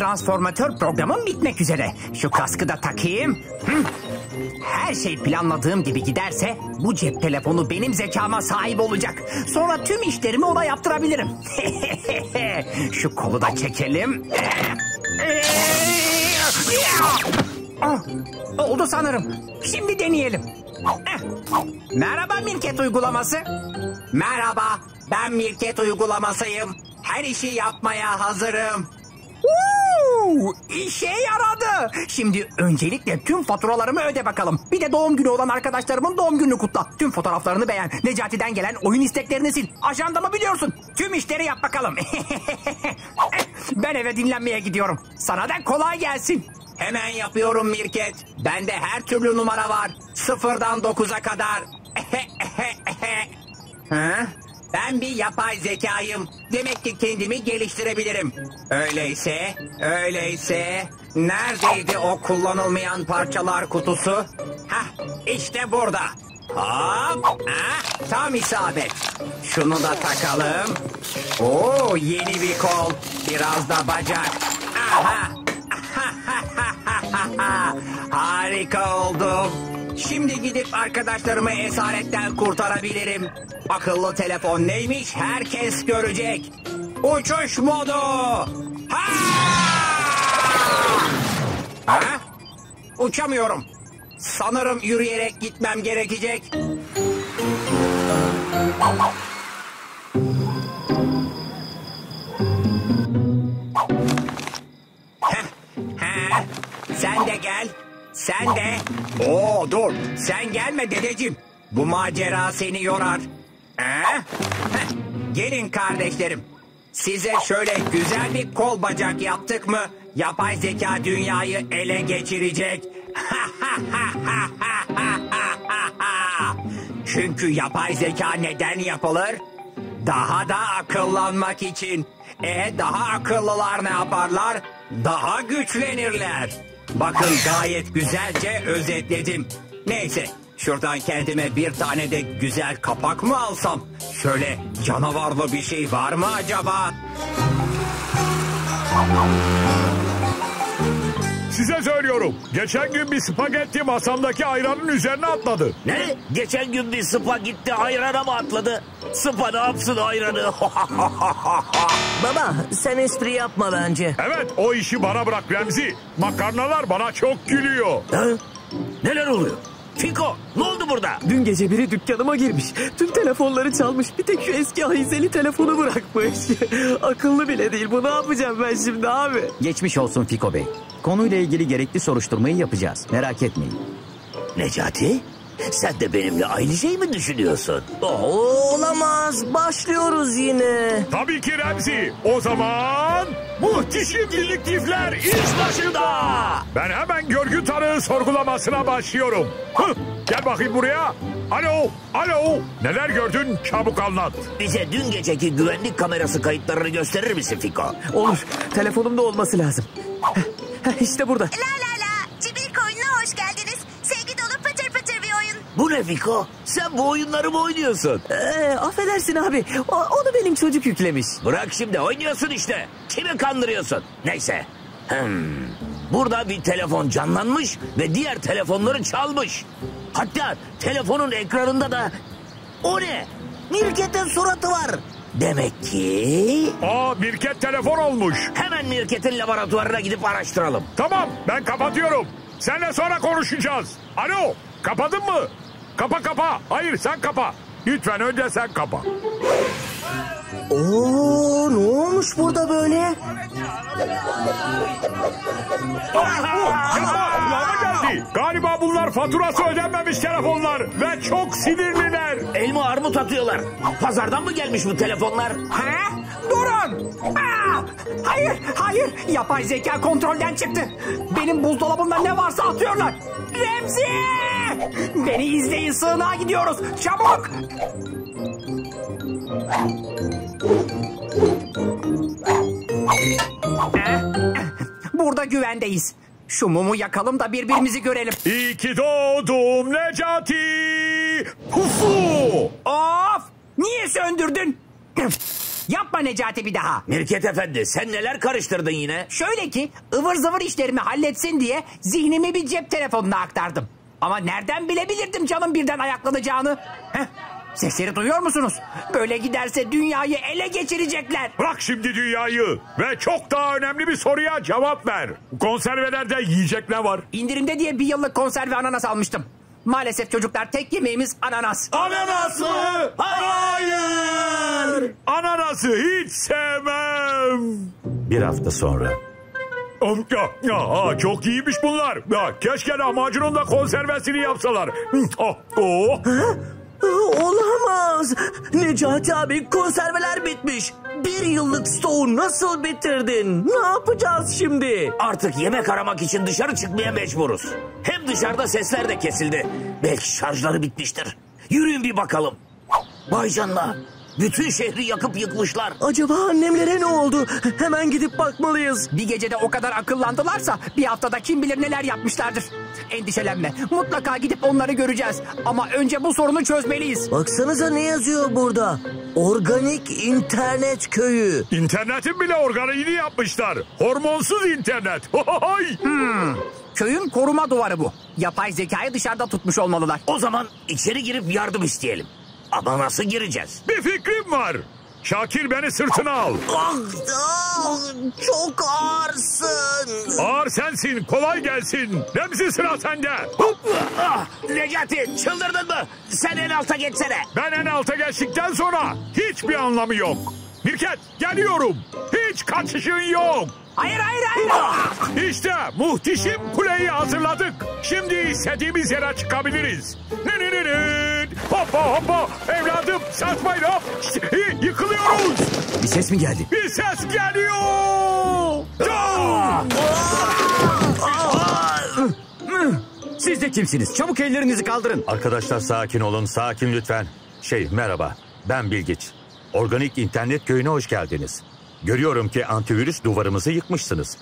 transformatör programım bitmek üzere. Şu kaskı da takayım. Her şey planladığım gibi giderse bu cep telefonu benim zekama sahip olacak. Sonra tüm işlerimi ona yaptırabilirim. Şu kolu da çekelim. Ah, oldu sanırım. Şimdi deneyelim. Merhaba Mirket uygulaması. Merhaba, ben Mirket uygulamasıyım. Her işi yapmaya hazırım. Uuu, işe yaradı. Şimdi öncelikle tüm faturalarımı öde bakalım. Bir de doğum günü olan arkadaşlarımın doğum gününü kutla. Tüm fotoğraflarını beğen. Necati'den gelen oyun isteklerini sil. Ajandamı biliyorsun. Tüm işleri yap bakalım. ben eve dinlenmeye gidiyorum. Sana da kolay gelsin. Hemen yapıyorum Mirket. Bende her türlü numara var. Sıfırdan dokuza kadar. ha? Ben bir yapay zekayım. Demek ki kendimi geliştirebilirim. Öyleyse, öyleyse... Neredeydi o kullanılmayan parçalar kutusu? Hah, işte burada. Hop, ha, tam isabet. Şunu da takalım. Oo, yeni bir kol. Biraz da bacak. Aha. Harika oldum. Şimdi gidip arkadaşlarımı esaretten kurtarabilirim. Akıllı telefon neymiş herkes görecek. Uçuş modu. Ha! Ha? Uçamıyorum. Sanırım yürüyerek gitmem gerekecek. Sen de gel. Sen de. Oo dur. Sen gelme dedeciğim. Bu macera seni yorar. Heh, Gelin kardeşlerim. Size şöyle güzel bir kol bacak yaptık mı? Yapay zeka dünyayı ele geçirecek. Çünkü yapay zeka neden yapılır? Daha da akıllanmak için. E daha akıllılar ne yaparlar? Daha güçlenirler. Bakın gayet güzelce özetledim. Neyse şuradan kendime bir tane de güzel kapak mı alsam? Şöyle canavarlı bir şey var mı acaba? Size söylüyorum. Geçen gün bir spagetti masamdaki ayranın üzerine atladı. Ne? Geçen gün bir sıpa gitti ayrana mı atladı? Sıpa ne yapsın ayranı? Baba sen espri yapma bence. Evet o işi bana bırak Remzi. Makarnalar bana çok gülüyor. Ha? Neler oluyor? Fiko ne oldu burada? Dün gece biri dükkanıma girmiş. Tüm telefonları çalmış. Bir tek şu eski ahizeli telefonu bırakmış. Akıllı bile değil. Bu ne yapacağım ben şimdi abi? Geçmiş olsun Fiko Bey. Konuyla ilgili gerekli soruşturmayı yapacağız. Merak etmeyin. Necati? Sen de benimle aynı şeyi mi düşünüyorsun? Oo, olamaz. Başlıyoruz yine. Tabii ki Remzi. O zaman muhteşem dedektifler iş başında. Ben hemen görgü tanığı sorgulamasına başlıyorum. Hıh, gel bakayım buraya. Alo, alo. Neler gördün? Çabuk anlat. Bize dün geceki güvenlik kamerası kayıtlarını gösterir misin Fiko? Olur. Telefonumda olması lazım. İşte burada. La la la. Cibilik oyununa hoş geldiniz. Sevgi dolu pıtır pıtır bir oyun. Bu ne Fiko? Sen bu oyunları mı oynuyorsun? Ee, affedersin abi. O, onu benim çocuk yüklemiş. Bırak şimdi oynuyorsun işte. Kimi kandırıyorsun? Neyse. Hmm. Burada bir telefon canlanmış ve diğer telefonları çalmış. Hatta telefonun ekranında da o ne? Mirket'in suratı var. Demek ki Aa Mirket telefon olmuş. hemen Mirket'in laboratuvarına gidip araştıralım. Tamam ben kapatıyorum. Seninle sonra konuşacağız. Alo kapadın mı? Kapa kapa. Hayır sen kapa. Lütfen önce sen kapa. Oo, ne olmuş burada böyle? Geldi. Galiba bunlar faturası ödenmemiş telefonlar ve çok sinirliler. Elma armut atıyorlar. Pazardan mı gelmiş bu telefonlar? Ha? Durun! Aa! Hayır, hayır. Yapay zeka kontrolden çıktı. Benim buzdolabımda ne varsa atıyorlar. Remzi! Beni izleyin sığınağa gidiyoruz. Çabuk! Burada güvendeyiz. Şu mumu yakalım da birbirimizi görelim. İyi ki doğdum Necati. Hufu. Of! Niye söndürdün? Yapma Necati bir daha. Mirket Efendi sen neler karıştırdın yine? Şöyle ki ıvır zıvır işlerimi halletsin diye zihnimi bir cep telefonuna aktardım. Ama nereden bilebilirdim canım birden ayaklanacağını? Heh, sesleri duyuyor musunuz? Böyle giderse dünyayı ele geçirecekler. Bırak şimdi dünyayı ve çok daha önemli bir soruya cevap ver. Konservelerde yiyecek ne var? İndirimde diye bir yıllık konserve ananas almıştım. Maalesef çocuklar tek yemeğimiz ananas. Ananas mı? Hayır! Ananası hiç sevmem. Bir hafta sonra. Ya, ya, çok iyiymiş bunlar. Ya, keşke lahmacunun da konservesini yapsalar. Oh, oh. Olamaz. Necati abi konserveler bitmiş. Bir yıllık stoğu nasıl bitirdin? Ne yapacağız şimdi? Artık yemek aramak için dışarı çıkmaya mecburuz. Hem dışarıda sesler de kesildi. Belki şarjları bitmiştir. Yürüyün bir bakalım. Vay canına. Bütün şehri yakıp yıkmışlar. Acaba annemlere ne oldu? Hemen gidip bakmalıyız. Bir gecede o kadar akıllandılarsa bir haftada kim bilir neler yapmışlardır. Endişelenme. Mutlaka gidip onları göreceğiz. Ama önce bu sorunu çözmeliyiz. Baksanıza ne yazıyor burada? Organik internet köyü. İnternetin bile organiğini yapmışlar. Hormonsuz internet. Hohohoy! Köyün koruma duvarı bu. Yapay zekayı dışarıda tutmuş olmalılar. O zaman içeri girip yardım isteyelim. Ama nasıl gireceğiz? Bir fikrim var. Şakir beni sırtına al. Ah, çok ağırsın. Ağır sensin, kolay gelsin. Remzi sıra sende. Ah, Necati çıldırdın mı? Sen en alta geçsene. Ben en alta geçtikten sonra hiçbir anlamı yok. Mirket geliyorum. Hiç kaçışın yok. Hayır hayır hayır. İşte muhteşem kuleyi hazırladık. Şimdi istediğimiz yere çıkabiliriz. Nı nı nı nı. Hoppa hoppa. Evladım saçmayın hop. Y- yıkılıyoruz. Bir ses mi geldi? Bir ses geliyor. Siz de kimsiniz? Çabuk ellerinizi kaldırın. Arkadaşlar sakin olun, sakin lütfen. Şey, merhaba. Ben Bilgiç. Organik internet köyüne hoş geldiniz. Görüyorum ki antivirüs duvarımızı yıkmışsınız.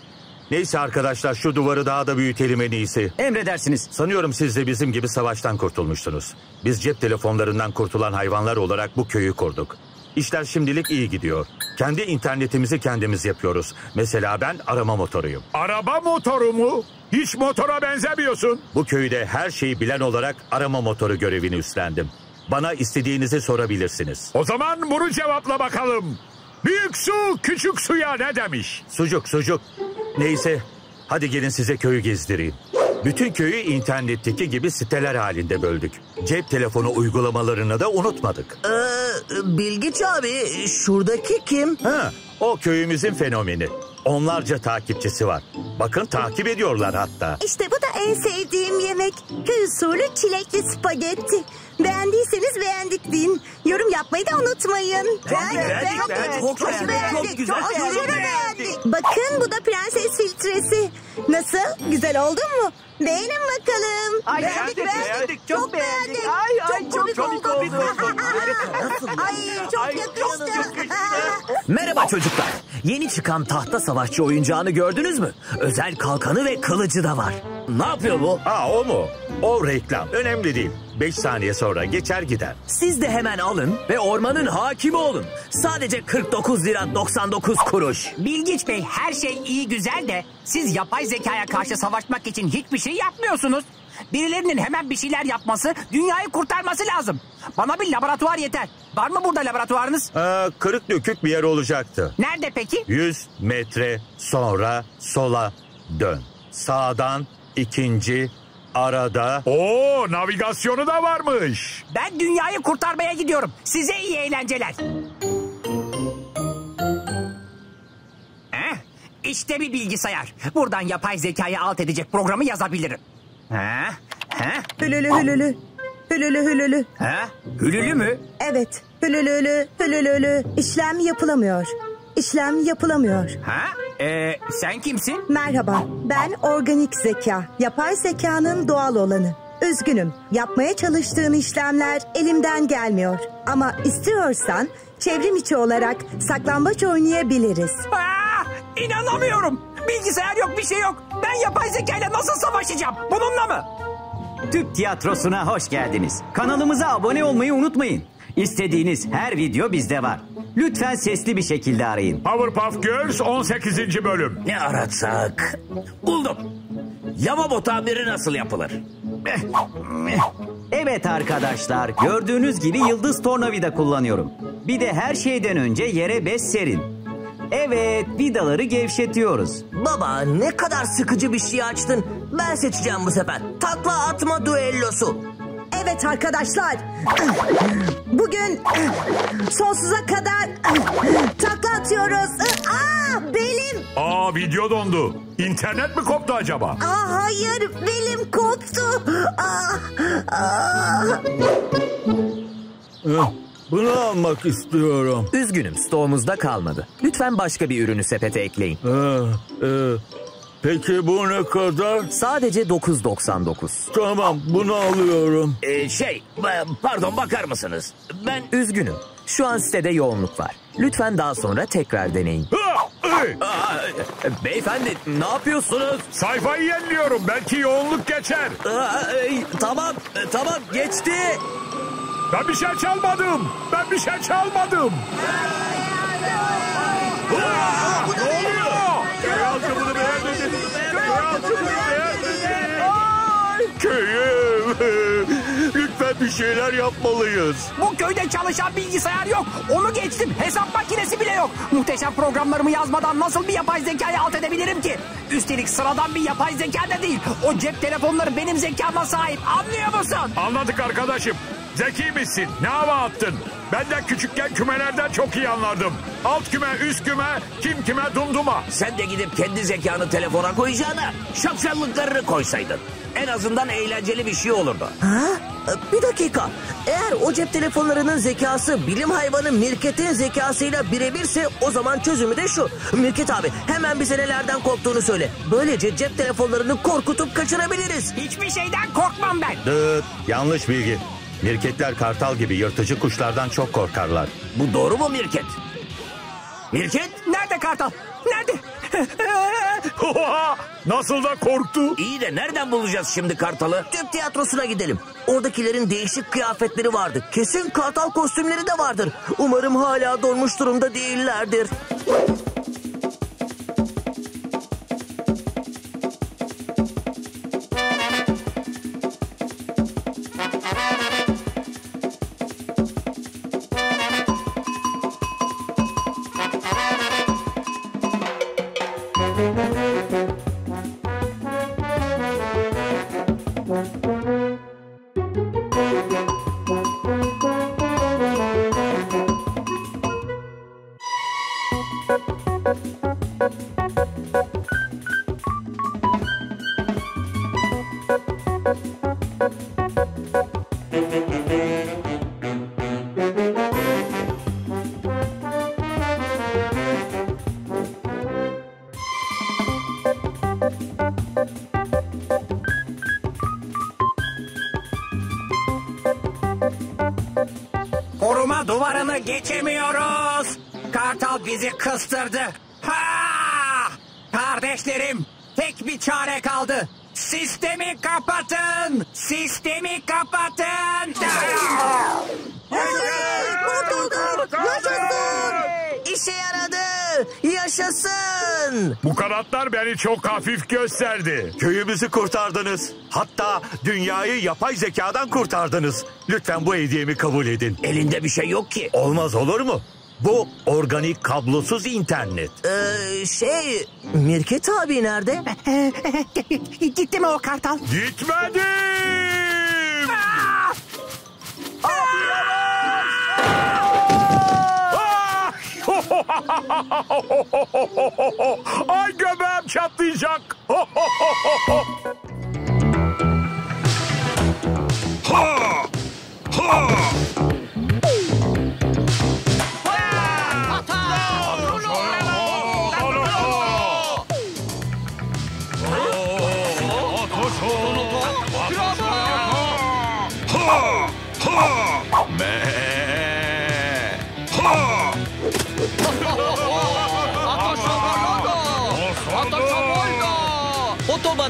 Neyse arkadaşlar şu duvarı daha da büyütelim en iyisi. Emredersiniz. Sanıyorum siz de bizim gibi savaştan kurtulmuştunuz. Biz cep telefonlarından kurtulan hayvanlar olarak bu köyü kurduk. İşler şimdilik iyi gidiyor. Kendi internetimizi kendimiz yapıyoruz. Mesela ben arama motoruyum. Araba motoru mu? Hiç motora benzemiyorsun. Bu köyde her şeyi bilen olarak arama motoru görevini üstlendim. Bana istediğinizi sorabilirsiniz. O zaman bunu cevapla bakalım. Büyük su küçük suya ne demiş? Sucuk sucuk. Neyse hadi gelin size köyü gezdireyim. Bütün köyü internetteki gibi siteler halinde böldük. Cep telefonu uygulamalarını da unutmadık. Ee, Bilgiç abi şuradaki kim? Ha, o köyümüzün fenomeni. Onlarca takipçisi var. Bakın takip ediyorlar hatta. İşte bu da en sevdiğim yemek. Köy usulü çilekli spagetti. Beğendiyseniz beğendik deyin. Yorum yapmayı da unutmayın. beğendik, beğendik. Çok beğendik, çok güzel. aşırı beğendik. Bakın bu da prenses filtresi. Nasıl? Güzel oldu mu? Beğenin bakalım. Ay, beğendik, beğendik, çok beğendik. Ay, ay, çok komik oldu. Ay çok yakıştı. Merhaba çocuklar. Yeni çıkan tahta savaşçı oyuncağını gördünüz mü? Özel kalkanı ve kılıcı da var. Ne yapıyor bu? Ha o mu? O reklam. Önemli değil. 5 saniye sonra geçer gider. Siz de hemen alın ve ormanın hakimi olun. Sadece 49 lira 99 kuruş. Bilgiç Bey her şey iyi güzel de siz yapay zekaya karşı savaşmak için hiçbir şey yapmıyorsunuz. Birilerinin hemen bir şeyler yapması, dünyayı kurtarması lazım. Bana bir laboratuvar yeter. Var mı burada laboratuvarınız? Aa, kırık dökük bir yer olacaktı. Nerede peki? 100 metre sonra sola dön. Sağdan ikinci arada Oo navigasyonu da varmış. Ben dünyayı kurtarmaya gidiyorum. Size iyi eğlenceler. İşte bir bilgisayar. Buradan yapay zekayı alt edecek programı yazabilirim. Ha? Ha? Hülülü hülülü. Hülülü hülülü. Ha? Hülülü mü? Evet. Hülülü hülü. Hülülü hülü. İşlem yapılamıyor. İşlem yapılamıyor. Ha? Ee, sen kimsin? Merhaba. Ben organik zeka. Yapay zekanın doğal olanı. Üzgünüm. Yapmaya çalıştığın işlemler elimden gelmiyor. Ama istiyorsan çevrim içi olarak saklambaç oynayabiliriz. Aa, inanamıyorum. Bilgisayar yok bir şey yok. Ben yapay zekayla nasıl savaşacağım? Bununla mı? Türk tiyatrosuna hoş geldiniz. Kanalımıza abone olmayı unutmayın. İstediğiniz her video bizde var. Lütfen sesli bir şekilde arayın. Powerpuff Girls 18. bölüm. Ne aratsak? Buldum. Yamabo tamiri nasıl yapılır? Evet arkadaşlar, gördüğünüz gibi yıldız tornavida kullanıyorum. Bir de her şeyden önce yere bez serin. Evet, vidaları gevşetiyoruz. Baba ne kadar sıkıcı bir şey açtın. Ben seçeceğim bu sefer. Takla atma düellosu. Evet arkadaşlar. Bugün sonsuza kadar takla atıyoruz. Aa belim. Aa video dondu. İnternet mi koptu acaba? Aa hayır belim koptu. Aa, aa. Bunu almak istiyorum. Üzgünüm stoğumuzda kalmadı. Lütfen başka bir ürünü sepete ekleyin. peki bu ne kadar? Sadece 9.99. Tamam bunu alıyorum. Ee, şey, e, pardon bakar mısınız? Ben Üzgünüm. Şu an sitede yoğunluk var. Lütfen daha sonra tekrar deneyin. Ha, ey! Aa, beyefendi ne yapıyorsunuz? Sayfayı yeniliyorum. Belki yoğunluk geçer. Aa, ey, tamam e, tamam geçti. Ben bir şey çalmadım. Ben bir şey çalmadım. Aa, ne oluyor? Bunu beğenmedi. Bunu beğenmedi. Köyüm. Lütfen bir şeyler yapmalıyız. Bu köyde çalışan bilgisayar yok. Onu geçtim. Hesap makinesi bile yok. Muhteşem programlarımı yazmadan nasıl bir yapay zekayı alt edebilirim ki? Üstelik sıradan bir yapay zeka da değil. O cep telefonları benim zekama sahip. Anlıyor musun? Anladık arkadaşım. Zeki misin? Ne hava attın? Ben de küçükken kümelerden çok iyi anlardım. Alt küme, üst küme, kim kime dumduma. sen de gidip kendi zekanı telefona koyacağına şapşallıklarını koysaydın. En azından eğlenceli bir şey olurdu. Ha? Bir dakika. Eğer o cep telefonlarının zekası bilim hayvanı Mirket'in zekasıyla birebirse o zaman çözümü de şu. Mirket abi hemen bize nelerden korktuğunu söyle. Böylece cep telefonlarını korkutup kaçırabiliriz. Hiçbir şeyden korkmam ben. Dıt, yanlış bilgi. Mirketler kartal gibi yırtıcı kuşlardan çok korkarlar. Bu doğru mu Mirket? Mirket? Nerede kartal? Nerede? Nasıl da korktu. İyi de nereden bulacağız şimdi kartalı? Türk tiyatrosuna gidelim. Oradakilerin değişik kıyafetleri vardı. Kesin kartal kostümleri de vardır. Umarım hala donmuş durumda değillerdir. Beni çok hafif gösterdi. Köyümüzü kurtardınız. Hatta dünyayı yapay zekadan kurtardınız. Lütfen bu hediyemi kabul edin. Elinde bir şey yok ki. Olmaz olur mu? Bu organik kablosuz internet. Ee, şey Mirket abi nerede? Gitti mi o kartal? Gitmedim. Ay göbeğim çatlayacak. Ha! Ha!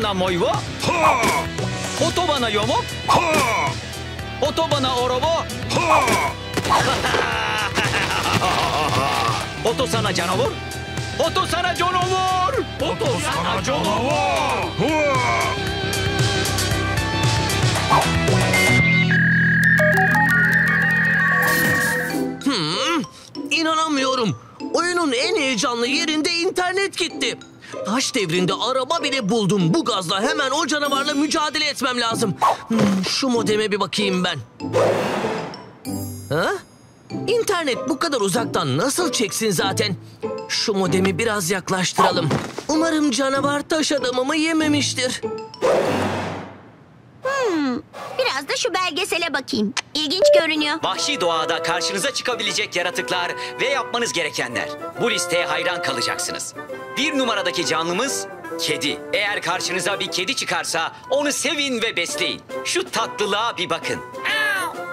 Otobana moy wa? Ha! Otobana yomo? Ha! Otobana orobo? Ha! Oto sana canavar. Oto sana canavar. Oto sana canavar. İnanamıyorum. Oyunun en heyecanlı yerinde internet gitti. Taş devrinde araba bile buldum. Bu gazla hemen o canavarla mücadele etmem lazım. Hmm, şu modeme bir bakayım ben. Ha? İnternet bu kadar uzaktan nasıl çeksin zaten? Şu modemi biraz yaklaştıralım. Umarım canavar taş adamımı yememiştir. Biraz da şu belgesele bakayım. İlginç görünüyor. Vahşi doğada karşınıza çıkabilecek yaratıklar ve yapmanız gerekenler. Bu listeye hayran kalacaksınız. Bir numaradaki canlımız kedi. Eğer karşınıza bir kedi çıkarsa onu sevin ve besleyin. Şu tatlılığa bir bakın.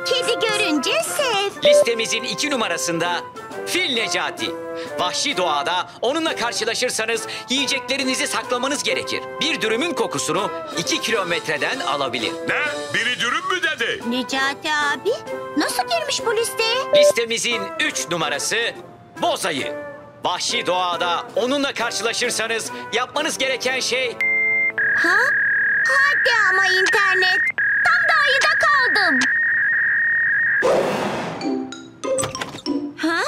Kedi görünce sev. Listemizin iki numarasında Fil Necati. Vahşi doğada onunla karşılaşırsanız yiyeceklerinizi saklamanız gerekir. Bir dürümün kokusunu iki kilometreden alabilir. Ne? Biri dürüm mü dedi? Necati abi nasıl girmiş bu listeye? Listemizin üç numarası Bozayı. Vahşi doğada onunla karşılaşırsanız yapmanız gereken şey Ha? Hadi ama internet. Tam da ayıda kaldım. Ha?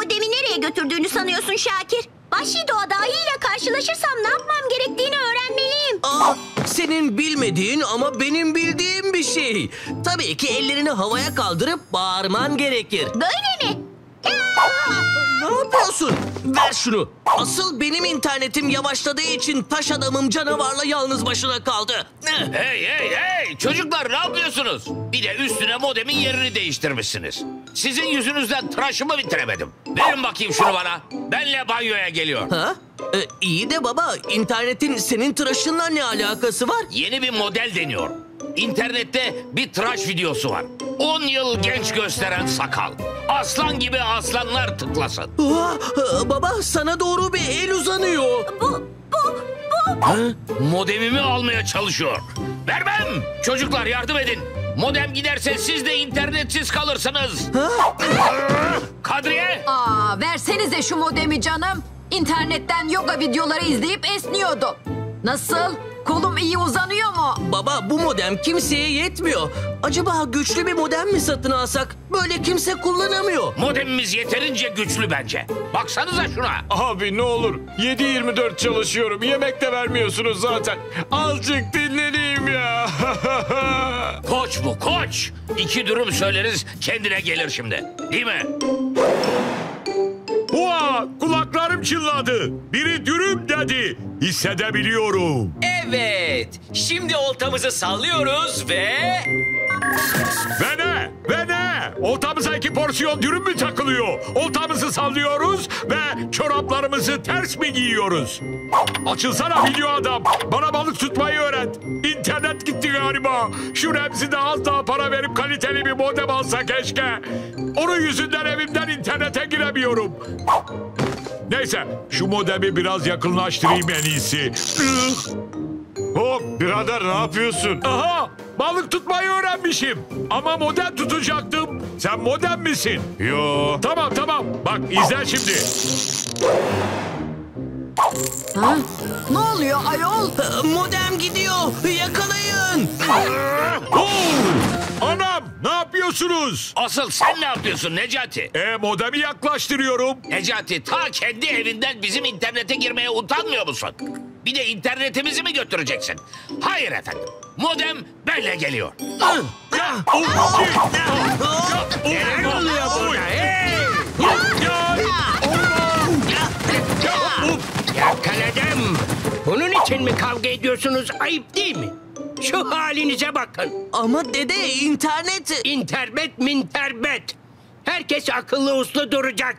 O modemi nereye götürdüğünü sanıyorsun Şakir? Vahşi doğada ayıyla karşılaşırsam ne yapmam gerektiğini öğrenmeliyim. Aa, senin bilmediğin ama benim bildiğim bir şey. Tabii ki ellerini havaya kaldırıp bağırman gerekir. Böyle mi? Ne yapıyorsun? Ver şunu. Asıl benim internetim yavaşladığı için taş adamım canavarla yalnız başına kaldı. Hey hey hey çocuklar ne yapıyorsunuz? Bir de üstüne modemin yerini değiştirmişsiniz. Sizin yüzünüzden tıraşımı bitiremedim. Verin bakayım şunu bana. Benle banyoya geliyor. Ha? Ee, iyi de baba internetin senin tıraşınla ne alakası var? Yeni bir model deniyor. İnternette bir tıraş videosu var. 10 yıl genç gösteren sakal. Aslan gibi aslanlar tıklasın. Aa, e, baba sana doğru bir el uzanıyor. Bu, bu, bu. Ha? Modemimi almaya çalışıyor. Vermem. Çocuklar yardım edin. Modem giderse siz de internetsiz kalırsınız. Kadriye. Aa, versenize şu modemi canım. İnternetten yoga videoları izleyip esniyordum. Nasıl? Kolum iyi uzanıyor mu? Baba bu modem kimseye yetmiyor. Acaba güçlü bir modem mi satın alsak? Böyle kimse kullanamıyor. Modemimiz yeterince güçlü bence. Baksanıza şuna. Abi ne olur 7-24 çalışıyorum. Yemek de vermiyorsunuz zaten. Azıcık dinleneyim ya. Koç bu koç. İki dürüm söyleriz kendine gelir şimdi. Değil mi? Hua! Kulaklarım çınladı. Biri dürüm dedi. Hissedebiliyorum. Evet. Şimdi oltamızı sallıyoruz ve... Ve ne? Ve ne? Oltamıza iki porsiyon dürüm mü takılıyor? Oltamızı sallıyoruz ve çoraplarımızı ters mi giyiyoruz? Açılsana video adam. Bana balık tutmayı öğret. İnternet gitti galiba. Şu Remzi'de az daha para verip kaliteli bir modem alsa keşke. Onun yüzünden evimden internete giremiyorum. Neyse şu modemi biraz yakınlaştırayım en iyisi. Hop birader ne yapıyorsun? Aha balık tutmayı öğrenmişim. Ama modem tutacaktım. Sen modem misin? Yo. Tamam tamam. Bak izle şimdi. Ha? Ne oluyor ayol? Ee, Modem gidiyor. Yakalayın. Oo! Anam ne yapıyorsunuz? Asıl sen ne yapıyorsun Necati? E modemi yaklaştırıyorum. Necati ta kendi evinden bizim internete girmeye utanmıyor musun? Bir de internetimizi mi götüreceksin? Hayır efendim. Modem benle geliyor. Neler oluyor burada? Hey! ya, Yakaladım. Bunun için mi kavga ediyorsunuz? Ayıp değil mi? Şu halinize bakın. Ama dede internet... İnternet minterbet. Herkes akıllı uslu duracak.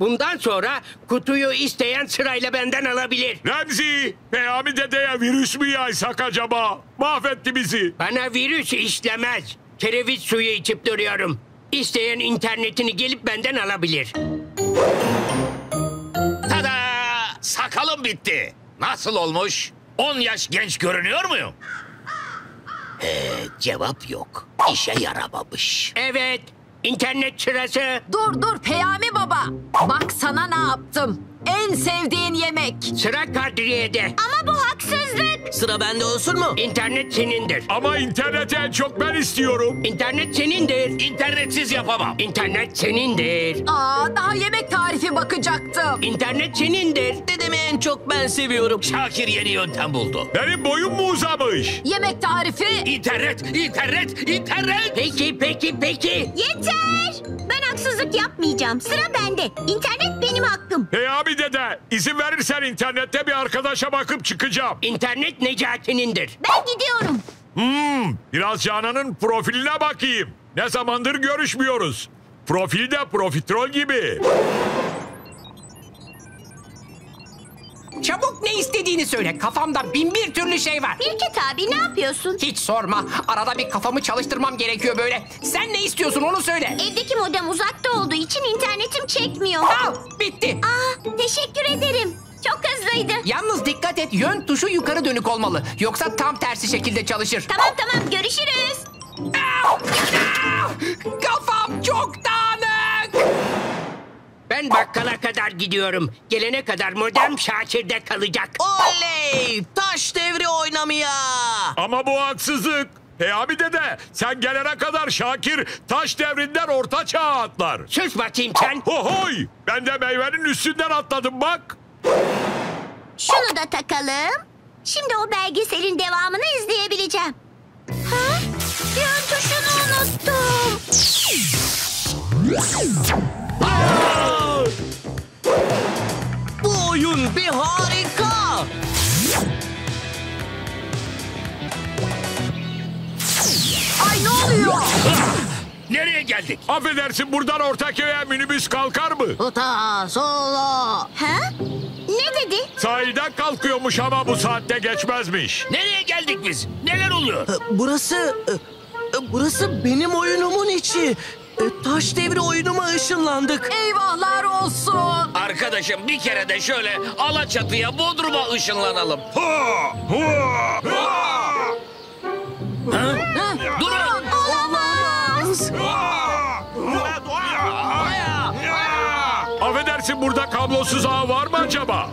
Bundan sonra kutuyu isteyen sırayla benden alabilir. Remzi, Peyami dedeye virüs mü yaysak acaba? Mahvetti bizi. Bana virüs işlemez. Kereviz suyu içip duruyorum. İsteyen internetini gelip benden alabilir. Tada! Sakalım bitti. Nasıl olmuş? 10 yaş genç görünüyor muyum? Ee, cevap yok. İşe yaramamış. Evet, İnternet sırası. Dur dur Peyami Baba. Bak sana ne yaptım. En sevdiğin yemek. Sıra Kadriye'de. Ama bu haksızlık. Sıra bende olsun mu? İnternet senindir. Ama interneti en çok ben istiyorum. İnternet senindir. İnternetsiz yapamam. İnternet senindir. Aa daha yemek tarifi bakacaktım. İnternet senindir. Dedemi en çok ben seviyorum. Şakir yeni yöntem buldu. Benim boyum mu uzamış? Yemek tarifi İnternet, internet, internet. Peki peki peki. Yeter. Ben haksızlık yapmayacağım. Sıra bende. İnternet benim hakkım. Hey abi dede izin verirsen internette bir arkadaşa bakıp çıkacağım. İnternet Necati'nindir. Ben gidiyorum. Hmm, biraz Canan'ın profiline bakayım. Ne zamandır görüşmüyoruz. Profili de profiterol gibi. Çabuk ne istediğini söyle. Kafamda bin bir türlü şey var. Mirket abi ne yapıyorsun? Hiç sorma. Arada bir kafamı çalıştırmam gerekiyor böyle. Sen ne istiyorsun onu söyle. Evdeki modem uzakta olduğu için internetim çekmiyor. Al bitti. Aa, teşekkür ederim. Çok hızlıydı. Yalnız dikkat et yön tuşu yukarı dönük olmalı. Yoksa tam tersi şekilde çalışır. Tamam tamam görüşürüz. Kafam çok dağınık. Ben bakkala kadar gidiyorum. Gelene kadar modem Şakir'de kalacak. Oley! Taş devri oynamaya. Ama bu haksızlık. Hey abi dede sen gelene kadar Şakir taş devrinden orta çağa atlar. Sus bakayım sen. Hohoy ben de meyvenin üstünden atladım bak. Şunu da takalım. Şimdi o belgeselin devamını izleyebileceğim. Ha? Yön tuşunu unuttum. Bu oyun bir harika. Ay ne oluyor? Nereye geldik? Affedersin buradan Ortaköy'e minibüs kalkar mı? Uta solo. Ha? Ne dedi? Sahilden kalkıyormuş ama bu saatte geçmezmiş. Nereye geldik biz? Neler oluyor? Burası... e, e, Burası benim oyunumun içi. E, Taş devri oyunuma ışınlandık. Eyvahlar olsun. Arkadaşım bir kere de şöyle Alaçatı'ya Bodrum'a ışınlanalım. Durun. Olamaz. Affedersin burada kablosuz ağ var mı acaba?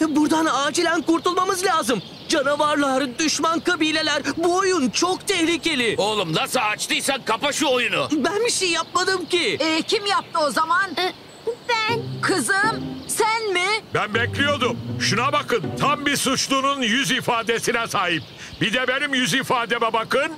E, Buradan acilen kurtulmamız lazım. Canavarlar, düşman kabileler. Bu oyun çok tehlikeli. Oğlum nasıl açtıysan kapa şu oyunu. Ben bir şey yapmadım ki. Ee, kim yaptı o zaman? Ee, Ben. Kızım sen mi? Ben bekliyordum. Şuna bakın tam bir suçlunun yüz ifadesine sahip. Bir de benim yüz ifademe bakın.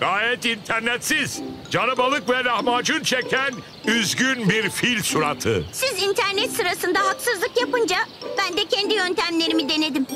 Gayet internetsiz. Canı balık ve lahmacun çeken üzgün bir fil suratı. Siz internet sırasında haksızlık yapınca ben de kendi yöntemlerimi denedim.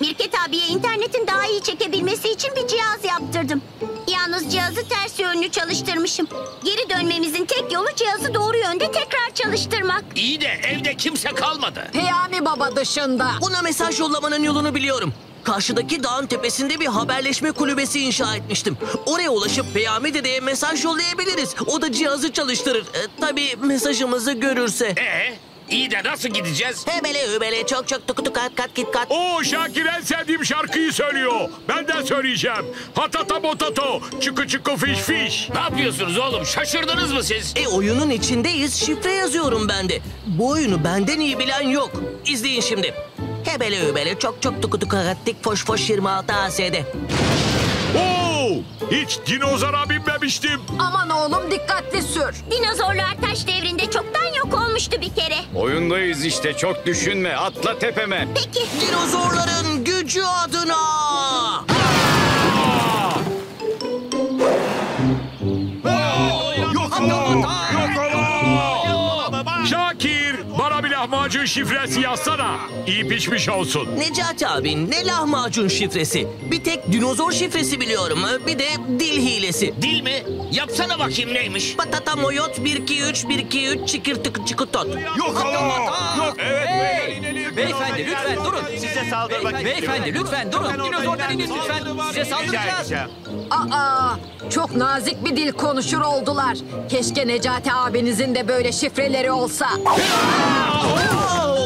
Mirket abiye internetin daha iyi çekebilmesi için bir cihaz yaptırdım. Yalnız cihazı ters yönlü çalıştırmışım. Geri dönmemizin tek yolu cihazı doğru yönde tekrar çalıştırmak. İyi de evde kimse kalmadı. Peyami Baba dışında. Buna mesaj yollamanın yolunu biliyorum. Karşıdaki dağın tepesinde bir haberleşme kulübesi inşa etmiştim. Oraya ulaşıp Peyami dedeye mesaj yollayabiliriz. O da cihazı çalıştırır. E, tabii mesajımızı görürse. Ee, iyi de nasıl gideceğiz? Hebele hübele çok çok tuku tukat kat git kat. Oo Şakir en sevdiğim şarkıyı söylüyor. Ben de söyleyeceğim. Hatata botato, çıkı çıkı fiş fiş. Ne yapıyorsunuz oğlum? Şaşırdınız mı siz? E oyunun içindeyiz şifre yazıyorum ben de. Bu oyunu benden iyi bilen yok. İzleyin şimdi. Hebele hübele çok çok tuku tuku kat dik foş foş 26 ASD. Hiç dinozora binmemiştim. Aman oğlum dikkatli sür. Dinozorlar taş devrinde çoktan yok olmuştu bir kere. Oyundayız işte çok düşünme atla tepeme. Peki Dinozorların şifresi yazsana. İyi pişmiş olsun. Necati abi ne lahmacun şifresi. Bir tek dinozor şifresi biliyorum. Bir de dil hilesi. Dil mi? Yapsana bakayım neymiş? Patata moyot 1 2 3 1 2 3 çıkır tık çıkıtot. Yok ama. Yok. Evet Beyefendi lütfen durun. Size saldırmak Beyefendi lütfen durun. Dinozordan inin lütfen. Size saldıracağız. Aa, çok nazik bir dil konuşur oldular. Keşke Necati abinizin de böyle şifreleri olsa.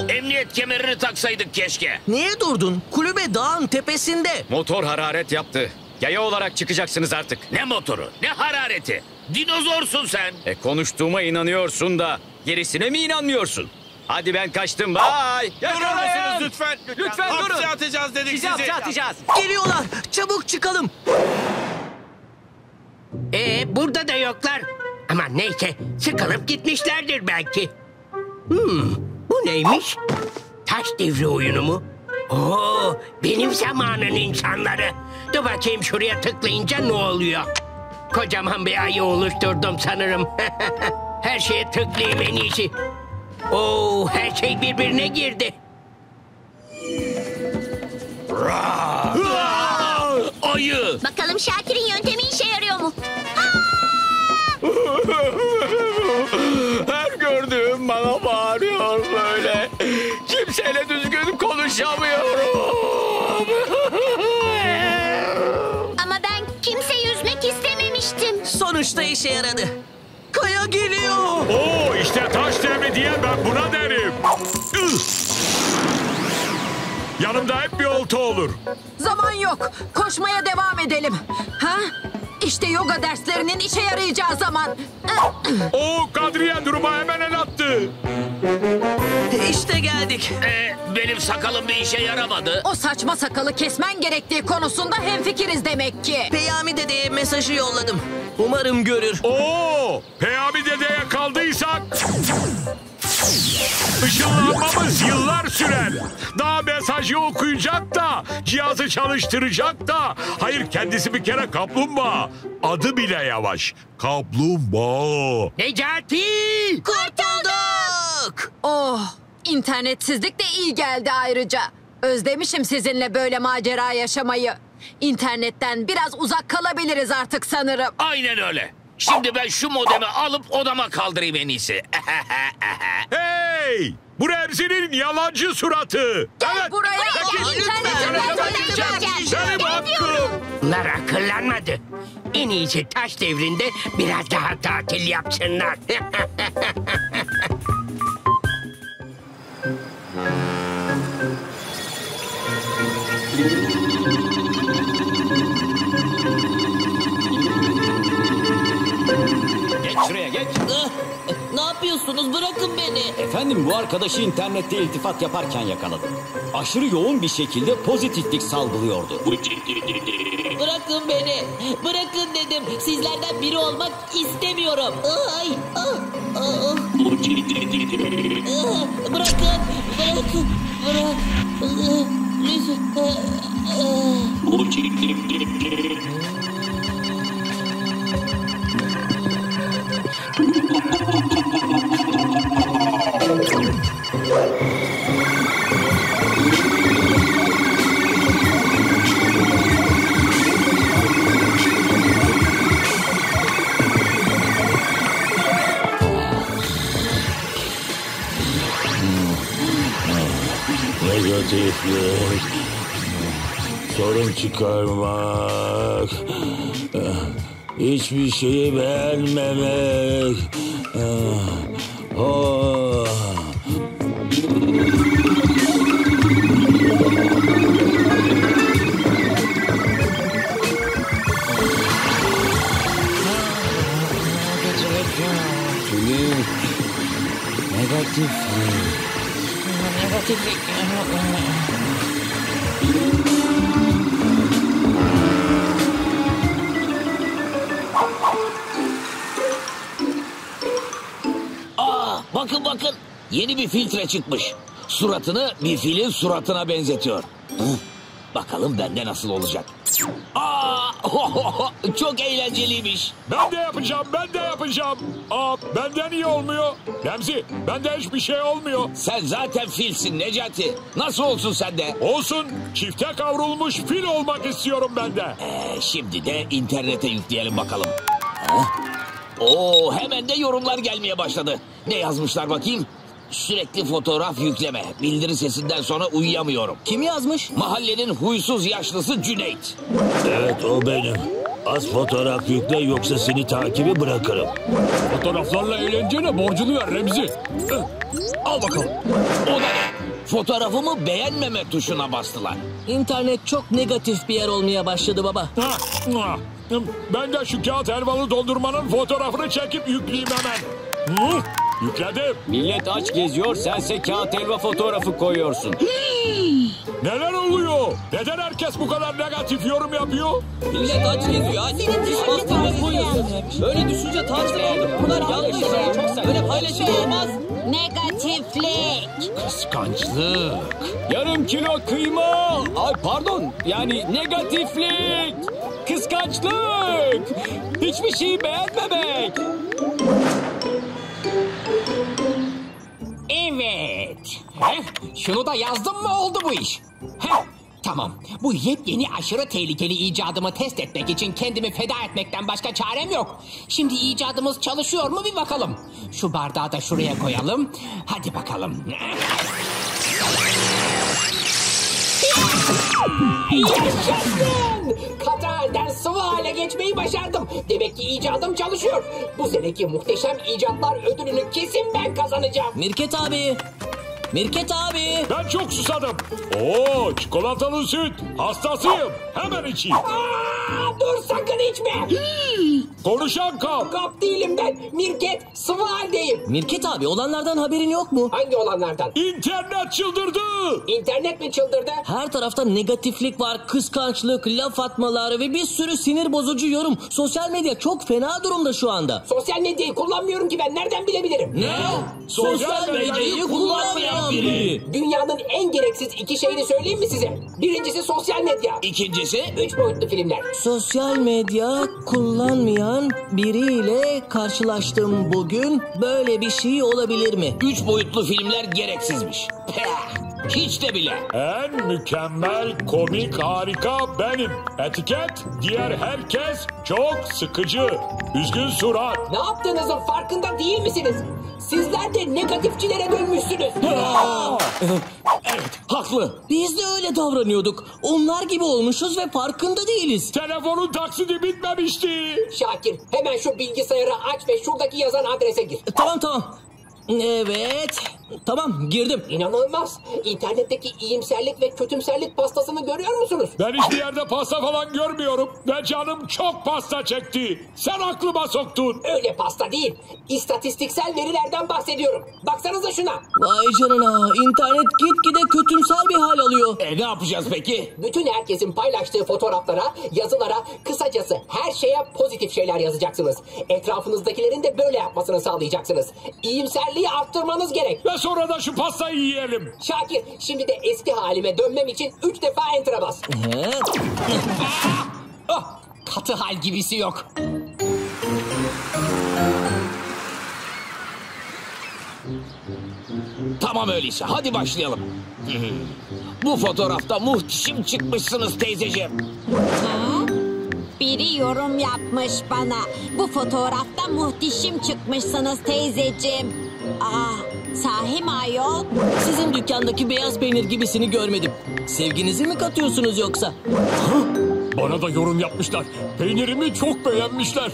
Emniyet kemerini taksaydık keşke. Niye durdun? Kulübe dağın tepesinde. Motor hararet yaptı. Yaya olarak çıkacaksınız artık. Ne motoru, ne harareti. Dinozorsun sen. E konuştuğuma inanıyorsun da gerisine mi inanmıyorsun? Hadi ben kaçtım. Bye. Durur musunuz lütfen? Lütfen Hapse durun. atacağız dedik Sizi sizi. hapse atacağız. Geliyorlar. Çabuk çıkalım. Ee, burada da yoklar. Ama neyse sıkılıp gitmişlerdir belki. Hmm, bu neymiş? Taş devri oyunu mu? Oo, benim zamanın insanları. Dur bakayım şuraya tıklayınca ne oluyor? Kocaman bir ayı oluşturdum sanırım. her şeye tıklayayım en iyisi. Oo, her şey birbirine girdi. Ayı. Bakalım Şakir'in yöntemi işe yarıyor mu? Her gördüğüm bana bağırıyor böyle. Kimseyle düzgün konuşamıyorum. Ama ben kimseyi üzmek istememiştim. Sonuçta işe yaradı. Kaya geliyor. Oo işte taş devri diye ben buna derim. Yanımda hep bir olta olur. Zaman yok. Koşmaya devam edelim. Ha? İşte yoga derslerinin işe yarayacağı zaman. O Kadriye duruma hemen el attı. İşte geldik. Ee, benim sakalım bir işe yaramadı. O saçma sakalı kesmen gerektiği konusunda hemfikiriz demek ki. Peyami dedeye mesajı yolladım. Umarım görür. Oo, Peyami dedeye kaldıysak ışınlanmamız yıllar sürer. Daha mesajı okuyacak da, cihazı çalıştıracak da. Hayır kendisi bir kere kaplumbağa. Adı bile yavaş. Kaplumbağa. Necati! Kurtulduk. Oh, internetsizlik de iyi geldi ayrıca. Özlemişim sizinle böyle macera yaşamayı. İnternetten biraz uzak kalabiliriz artık sanırım. Aynen öyle. Şimdi ben şu modemi alıp odama kaldırayım en iyisi. Hey! Bu Remzi'nin yalancı suratı. Gel evet. buraya. Peki. İnternetten Benim hakkım. Bunlar akıllanmadı. En iyisi taş devrinde biraz daha tatil yapsınlar. şuraya geç. Ne yapıyorsunuz? Bırakın beni. Efendim bu arkadaşı internette iltifat yaparken yakaladım. Aşırı yoğun bir şekilde pozitiflik salgılıyordu. Bırakın beni. Bırakın dedim. Sizlerden biri olmak istemiyorum. Ay, ah, ah. Ah, Bırakın. Bırakın. Bırak. Ah, Lütfen. Ah, Negatiflik. Sorun çıkarmak. Hiçbir şeyi beğenmemek. Oh. Yeni bir filtre çıkmış. Suratını bir filin suratına benzetiyor. Hı? Bakalım bende nasıl olacak. Aa, çok eğlenceliymiş. Ben de yapacağım, ben de yapacağım. Aa, benden iyi olmuyor. Remzi, bende hiçbir şey olmuyor. Sen zaten filsin Necati. Nasıl olsun sende? Olsun, çifte kavrulmuş fil olmak istiyorum ben de. Ee, şimdi de internete yükleyelim bakalım. Ha? Oo, hemen de yorumlar gelmeye başladı. Ne yazmışlar bakayım? Sürekli fotoğraf yükleme. Bildiri sesinden sonra uyuyamıyorum. Kim yazmış? Mahallenin huysuz yaşlısı Cüneyt. Evet o benim. Az fotoğraf yükle yoksa seni takibi bırakırım. Fotoğraflarla eğlencene borcunu ver Remzi. Al bakalım. O da ne? Fotoğrafımı beğenmeme tuşuna bastılar. İnternet çok negatif bir yer olmaya başladı baba. Ha, ha. Ben de şu kağıt helvalı dondurmanın fotoğrafını çekip yükleyeyim hemen. Hı, Yükledim. Millet aç geziyor, sense kağıt helva fotoğrafı koyuyorsun. Neler oluyor? Neden herkes bu kadar negatif yorum yapıyor? Millet aç geziyor. Aç. Düş bastırma koyuyorsun. Böyle düşünce tatil aldım. Bunlar yanlış şeyler. Çok sen. Böyle paylaşım olmaz. Negatiflik. Kıskançlık. Yarım kilo kıyma. Ay pardon. Yani negatiflik. Kıskançlık. Hiçbir şeyi beğenmemek. Evet. Şunu da yazdım mı oldu bu iş. Tamam. Bu yepyeni aşırı tehlikeli icadımı test etmek için kendimi feda etmekten başka çarem yok. Şimdi icadımız çalışıyor mu bir bakalım. Şu bardağı da şuraya koyalım. Hadi bakalım. Yaşasın! Katı halden sıvı hale geçmeyi başardım. Demek ki icadım çalışıyor. Bu seneki muhteşem icatlar ödülünü kesin ben kazanacağım. Mirket abi. Mirket abi. Ben çok susadım. Oo çikolatalı süt. Hastasıyım. Hemen içeyim. Aa, dur sakın içme. Konuşan kap. Kap değilim ben. Mirket sıvı haldeyim. Mirket abi olanlardan haberin yok mu? Hangi olanlardan? İnternet çıldırdı. İnternet mi çıldırdı? Her tarafta negatiflik var, kıskançlık, laf atmalar ve bir sürü sinir bozucu yorum. Sosyal medya çok fena durumda şu anda. Sosyal medyayı kullanmıyorum ki ben nereden bilebilirim? Ne? Sosyal medyayı kullanmayan biri. Dünyanın en gereksiz iki şeyini söyleyeyim mi size? Birincisi sosyal medya. İkincisi Üç boyutlu filmler. Sosyal medya kullanmayan biriyle karşılaştım bugün. Böyle bir şey olabilir mi? üç boyutlu filmler gereksizmiş. Peh, hiç de bile. En mükemmel, komik, harika benim. Etiket, diğer herkes çok sıkıcı. Üzgün surat. Ne yaptığınızın farkında değil misiniz? Sizler de negatifçilere dönmüşsünüz. Evet, haklı. Biz de öyle davranıyorduk. Onlar gibi olmuşuz ve farkında değiliz. Telefonun taksidi bitmemişti. Şakir hemen şu bilgisayarı aç ve şuradaki yazan adrese gir. Tamam tamam. Evet. Tamam girdim. İnanılmaz. İnternetteki iyimserlik ve kötümserlik pastasını görüyor musunuz? Ben hiçbir yerde pasta falan görmüyorum. Ve canım çok pasta çekti. Sen aklıma soktun. Öyle pasta değil. İstatistiksel verilerden bahsediyorum. Baksanıza şuna. Vay canına. internet gitgide kötümser bir hal alıyor. E ne yapacağız peki? Bütün herkesin paylaştığı fotoğraflara, yazılara, kısacası her şeye pozitif şeyler yazacaksınız. Etrafınızdakilerin de böyle yapmasını sağlayacaksınız. İyimserliği arttırmanız gerek. Ve sonra da şu pastayı yiyelim. Şakir, şimdi de eski halime dönmem için üç defa enter'a bas. oh, katı hal gibisi yok. Tamam öyleyse hadi başlayalım. Bu fotoğrafta muhteşem çıkmışsınız teyzeciğim. Biri yorum yapmış bana. Bu fotoğrafta muhteşem çıkmışsınız teyzeciğim. Aa, sahi mi ayol? Sizin dükkandaki beyaz peynir gibisini görmedim. Sevginizi mi katıyorsunuz yoksa? Bana da yorum yapmışlar. Peynirimi çok beğenmişler.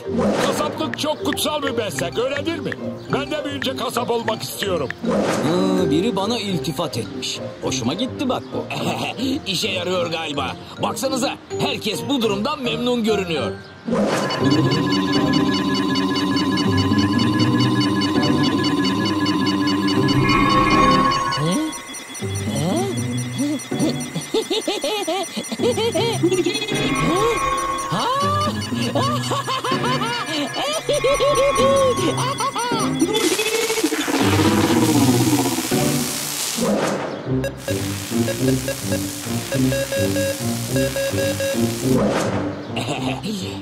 Kasaplık çok kutsal bir meslek öyle değil mi? Ben de büyüyünce kasap olmak istiyorum. Aa, biri bana iltifat etmiş. Hoşuma gitti bak bu. İşe yarıyor galiba. Baksanıza herkes bu durumdan memnun görünüyor.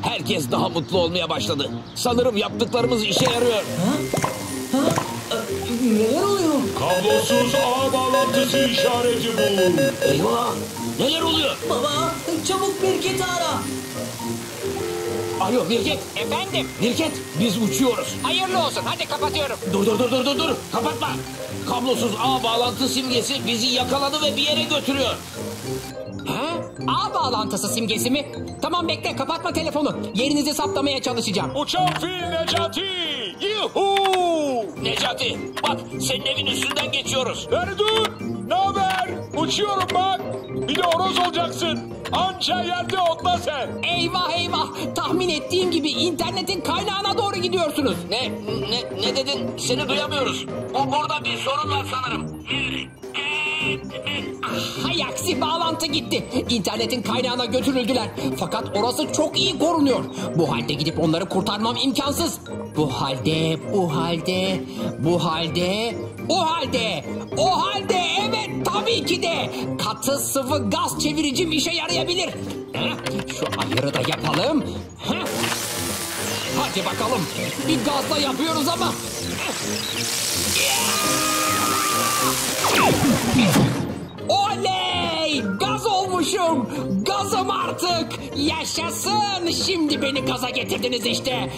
Herkes daha mutlu olmaya başladı. Sanırım yaptıklarımız işe yarıyor. Neler oluyor? Kablosuz ağ bağlantısı işareti bu. Eyvah! Neler oluyor? Baba çabuk Mirket'i ara. Alo Mirket. Efendim, Mirket biz uçuyoruz. hayırlı olsun. Hadi kapatıyorum. Dur dur dur dur dur dur. Kapatma. Kablosuz ağ bağlantı simgesi bizi yakaladı ve bir yere götürüyor. Ağ bağlantısı simgesi mi? Tamam bekle kapatma telefonu. Yerinizi saptamaya çalışacağım. Uçan fil Necati! Yuhu! Necati bak senin evin üstünden geçiyoruz. Beni dur! Ne haber? Uçuyorum bak. Bir de horoz olacaksın. Anca yerde otla sen. Eyvah eyvah. Tahmin ettiğim gibi internetin kaynağına doğru gidiyorsunuz. Ne, ne, ne dedin? Seni duyamıyoruz. Bu burada bir sorun var sanırım. Hay aksi bağlantı gitti. İnternetin kaynağına götürüldüler. Fakat orası çok iyi korunuyor. Bu halde gidip onları kurtarmam imkansız. Bu halde, bu halde, bu halde, o halde, o halde evet tabii ki de katı sıvı gaz çeviricim işe yarayabilir. Şu ayarı da yapalım. Hadi bakalım. Bir gazla yapıyoruz ama. Oley! Gaz olmuşum. Gazım artık. Yaşasın. Şimdi beni gaza getirdiniz işte.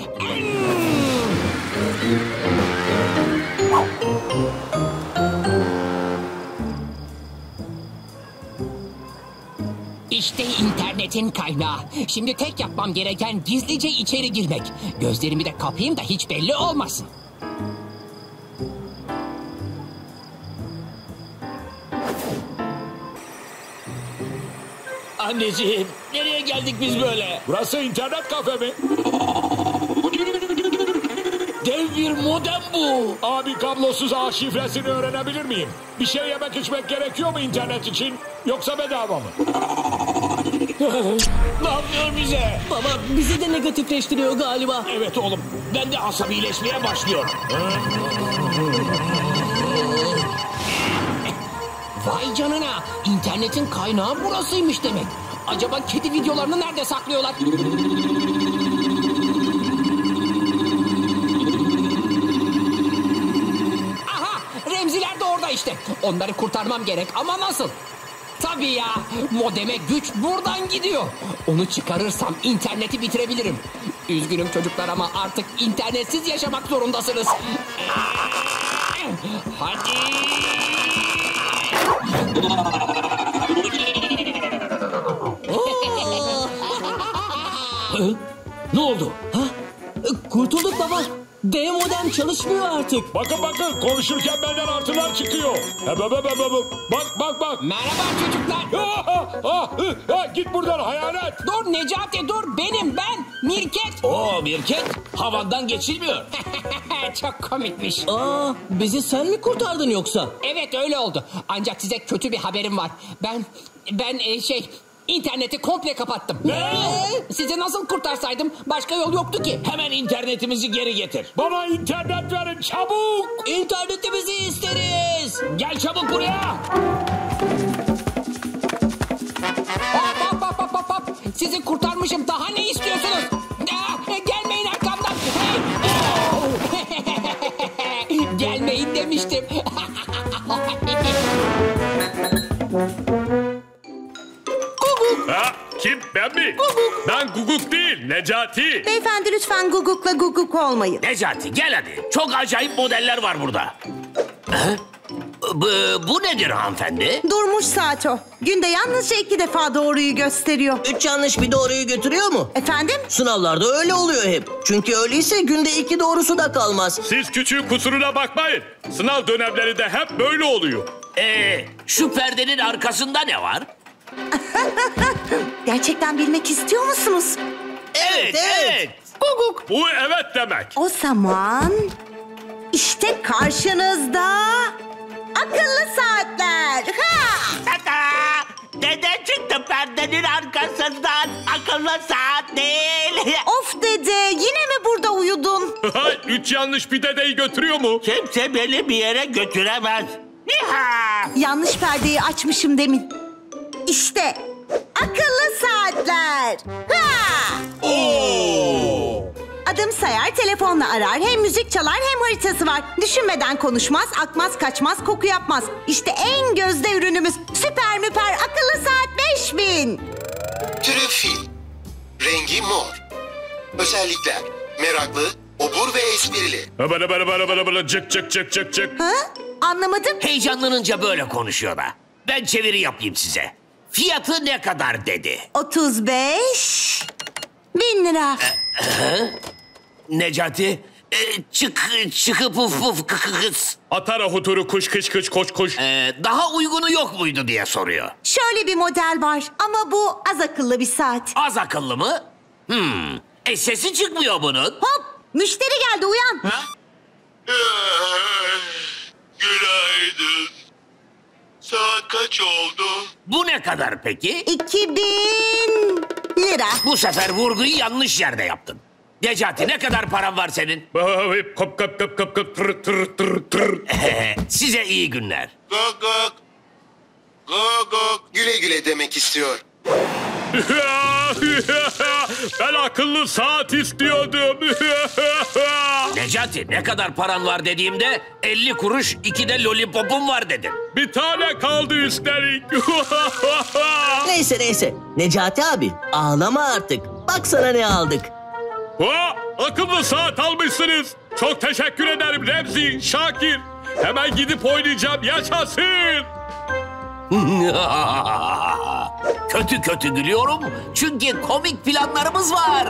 İşte internetin kaynağı. Şimdi tek yapmam gereken gizlice içeri girmek. Gözlerimi de kapayım da hiç belli olmasın. Anneciğim nereye geldik biz böyle? Burası internet kafe mi? Dev bir modem bu. Abi kablosuz ağ şifresini öğrenebilir miyim? Bir şey yemek içmek gerekiyor mu internet için? Yoksa bedava mı? ne yapıyor bize? Baba bizi de negatifleştiriyor galiba. Evet oğlum ben de asabileşmeye başlıyorum. Vay canına. internetin kaynağı burasıymış demek. Acaba kedi videolarını nerede saklıyorlar? Aha Remziler de orada işte. Onları kurtarmam gerek ama nasıl? Tabii ya. Modeme güç buradan gidiyor. Onu çıkarırsam interneti bitirebilirim. Üzgünüm çocuklar ama artık internetsiz yaşamak zorundasınız. Hadi. Ne oldu? Kurtulduk baba. D modem çalışmıyor artık. Bakın bakın konuşurken benden artılar çıkıyor. He, be, be, be, be, be. Bak bak bak. Merhaba çocuklar. Ah, ah, ah, ah, git buradan hayalet. Dur Necati dur benim ben Mirket. Oo Mirket havandan geçilmiyor. Çok komikmiş. Aa, bizi sen mi kurtardın yoksa? Evet öyle oldu. Ancak size kötü bir haberim var. Ben ben e, şey interneti komple kapattım. Ne? Sizi nasıl kurtarsaydım başka yol yoktu ki. Hemen internetimizi geri getir. Bana internet verin çabuk. İnternetimizi isteriz. Gel çabuk buraya. Hop hop hop hop hop hop. Sizi kurtarmışım daha ne istiyorsunuz? Aa, gelmeyin arkamdan. Hey. Oh. Gelmeyin demiştim. Ha, kim ben mi? Ben Guguk değil Necati. Beyefendi lütfen gugukla guguk olmayın. Necati gel hadi. Çok acayip modeller var burada. Ha? Bu, bu nedir hanımefendi? Durmuş saat o. Günde yalnızca iki defa doğruyu gösteriyor. Üç yanlış bir doğruyu götürüyor mu? Efendim? Sınavlarda öyle oluyor hep. Çünkü öyleyse günde iki doğrusu da kalmaz. Siz küçüğün kusuruna bakmayın. Sınav dönemleri de hep böyle oluyor. Ee, şu perdenin arkasında ne var? Gerçekten bilmek istiyor musunuz? Evet, evet. Guguk. Bu evet demek. O zaman işte karşınızda akıllı saatler. Ha! Dede çıktı perdenin arkasından akıllı saat değil. Of dede yine mi burada uyudun? Üç yanlış bir dedeyi götürüyor mu? Kimse beni bir yere götüremez. Niha! Yanlış perdeyi açmışım demin. İşte akıllı saatler. Ha! Adım sayar, telefonla arar, hem müzik çalar hem haritası var. Düşünmeden konuşmaz, akmaz, kaçmaz, koku yapmaz. İşte en gözde ürünümüz süper müper akıllı saat 5000. Türü fil. Rengi mor. Özellikler. Meraklı, obur ve esprili. Bana bana bana bana bana cık cık cık cık cık. Ha? Anlamadım. Heyecanlanınca böyle konuşuyor da. Ben çeviri yapayım size. Fiyatı ne kadar dedi? 35 bin lira. Necati, e, çık, çıkıp uf uf kı- kı- kıs. Atara huturu kuş kış kış koş koş. E, daha uygunu yok muydu diye soruyor. Şöyle bir model var ama bu az akıllı bir saat. Az akıllı mı? Hmm. E sesi çıkmıyor bunun. Hop müşteri geldi uyan. Günaydın. Saat kaç oldu? Bu ne kadar peki? 2000 lira. Bu sefer vurguyu yanlış yerde yaptın. Necati ne kadar paran var senin? Kop kop kop kop kop tır tır tır tır. Size iyi günler. Gok gok. Gok gok. Güle güle demek istiyor. ben akıllı saat istiyordum. Necati ne kadar paran var dediğimde 50 kuruş iki de lollipopum var dedin. Bir tane kaldı üstelik. Neyse neyse. Necati abi ağlama artık. Bak sana ne aldık. Ha, akıllı saat almışsınız. Çok teşekkür ederim Remzi, Şakir. Hemen gidip oynayacağım. Yaşasın. kötü kötü gülüyorum çünkü komik planlarımız var.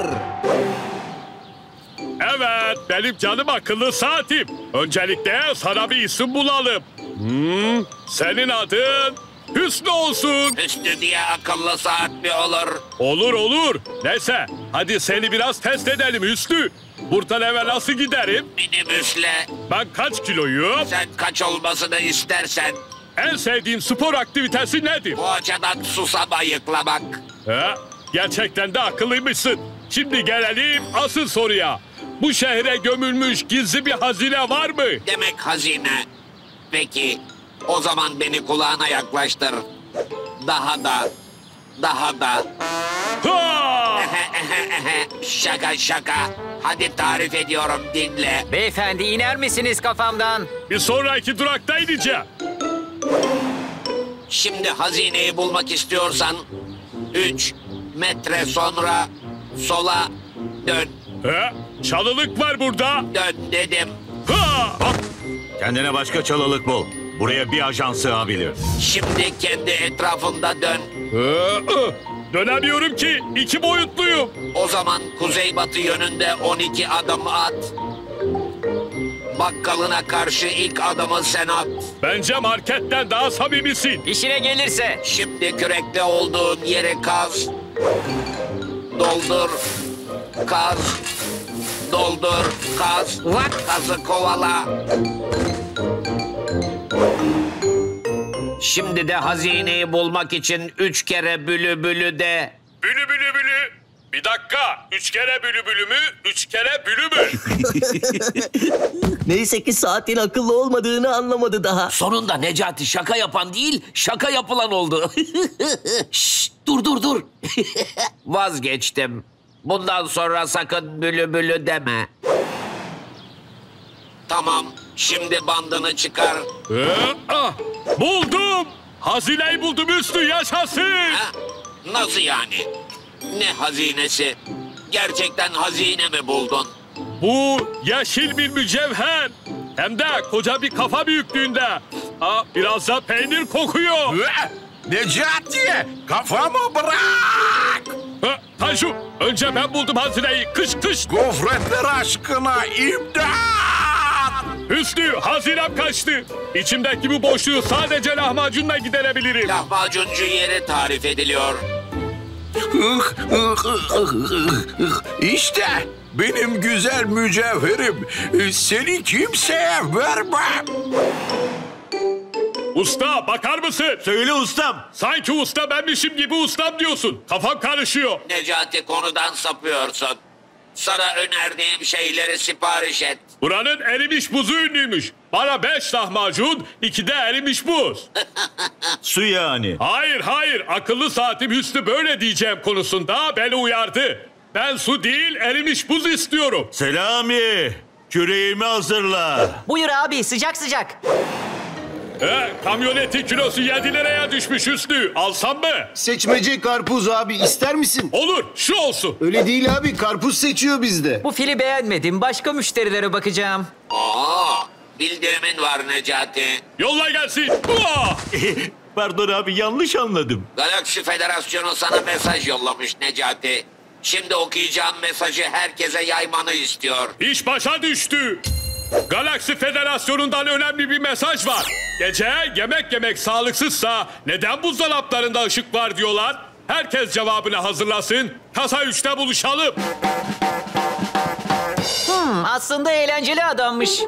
Evet, benim canım akıllı saatim. Öncelikle sana bir isim bulalım. Hmm, senin adın Hüsnü olsun. Hüsnü diye akıllı saat mi olur? Olur olur. Neyse, hadi seni biraz test edelim Hüsnü. Buradan eve nasıl giderim? Minibüsle. Ben kaç kiloyum? Sen kaç olmasını istersen. En sevdiğin spor aktivitesi nedir? Boğaçadan susam ayıklamak. Ha, gerçekten de akıllıymışsın. Şimdi gelelim asıl soruya. Bu şehre gömülmüş gizli bir hazine var mı? Demek hazine. Peki o zaman beni kulağına yaklaştır. Daha da, daha da. Ha! şaka şaka. Hadi tarif ediyorum dinle. Beyefendi iner misiniz kafamdan? Bir sonraki durakta ineceğim. Şimdi hazineyi bulmak istiyorsan 3 metre sonra sola dön. Ha, çalılık var burada. Dön dedim. Ha! Kendine başka çalılık bul. Buraya bir ajan sığabilir. Şimdi kendi etrafında dön. Ha, Dönemiyorum ki. iki boyutluyum. O zaman kuzeybatı yönünde 12 adım at. Bakkalına karşı ilk adımı sen at. Bence marketten daha samimisin. İşine gelirse. Şimdi kürekte olduğun yeri kaz. Doldur. Kaz. Doldur. Kaz. Kazı kovala. Şimdi de hazineyi bulmak için üç kere bülü bülü de. Bülü bülü bülü. Bir dakika. Üç kere bülü bülü mü? Üç kere bülü mü? Neyse ki saatin akıllı olmadığını anlamadı daha. Sonunda Necati şaka yapan değil, şaka yapılan oldu. Şşş, dur dur dur. Vazgeçtim. Bundan sonra sakın bülü bülü deme. Tamam, şimdi bandını çıkar. Ee, ah, buldum. Hazineyi buldum Üstü yaşasın. Ha? Nasıl yani? Ne hazinesi? Gerçekten hazine mi buldun? Bu yeşil bir mücevher. Hem de koca bir kafa büyüklüğünde. Aa, biraz da peynir kokuyor. Necati kafamı bırak. Ha, Tanju önce ben buldum hazineyi. Kış kış. Gofretler aşkına imdat. Hüsnü hazinem kaçtı. İçimdeki bu boşluğu sadece lahmacunla giderebilirim. Lahmacuncu yeri tarif ediliyor. İşte benim güzel mücevherim. Seni kimseye vermem. Usta bakar mısın? Söyle ustam. Sanki usta benmişim gibi ustam diyorsun. Kafam karışıyor. Necati konudan sapıyorsun. Sana önerdiğim şeyleri sipariş et. Buranın erimiş buzu ünlüymüş. Bana beş lahmacun, iki de erimiş buz. Su yani. Hayır hayır akıllı saatim Hüsnü böyle diyeceğim konusunda beni uyardı. Ben su değil erimiş buz istiyorum. Selami. Küreğimi hazırla. Buyur abi sıcak sıcak. He, kamyonetin kilosu 7 liraya düşmüş Hüsnü. Alsam mı? Seçmece karpuz abi ister misin? Olur şu olsun. Öyle değil abi karpuz seçiyor bizde. Bu fili beğenmedim. Başka müşterilere bakacağım. Aa, bildirimin var Necati. Yolla gelsin. Pardon abi yanlış anladım. Galaksi Federasyonu sana mesaj yollamış Necati. Şimdi okuyacağım mesajı herkese yaymanı istiyor. İş başa düştü. Galaksi Federasyonu'ndan önemli bir mesaj var. Gece yemek yemek sağlıksızsa neden buzdolaplarında ışık var diyorlar. Herkes cevabını hazırlasın. Kasa 3'te buluşalım. Hmm, aslında eğlenceli adammış.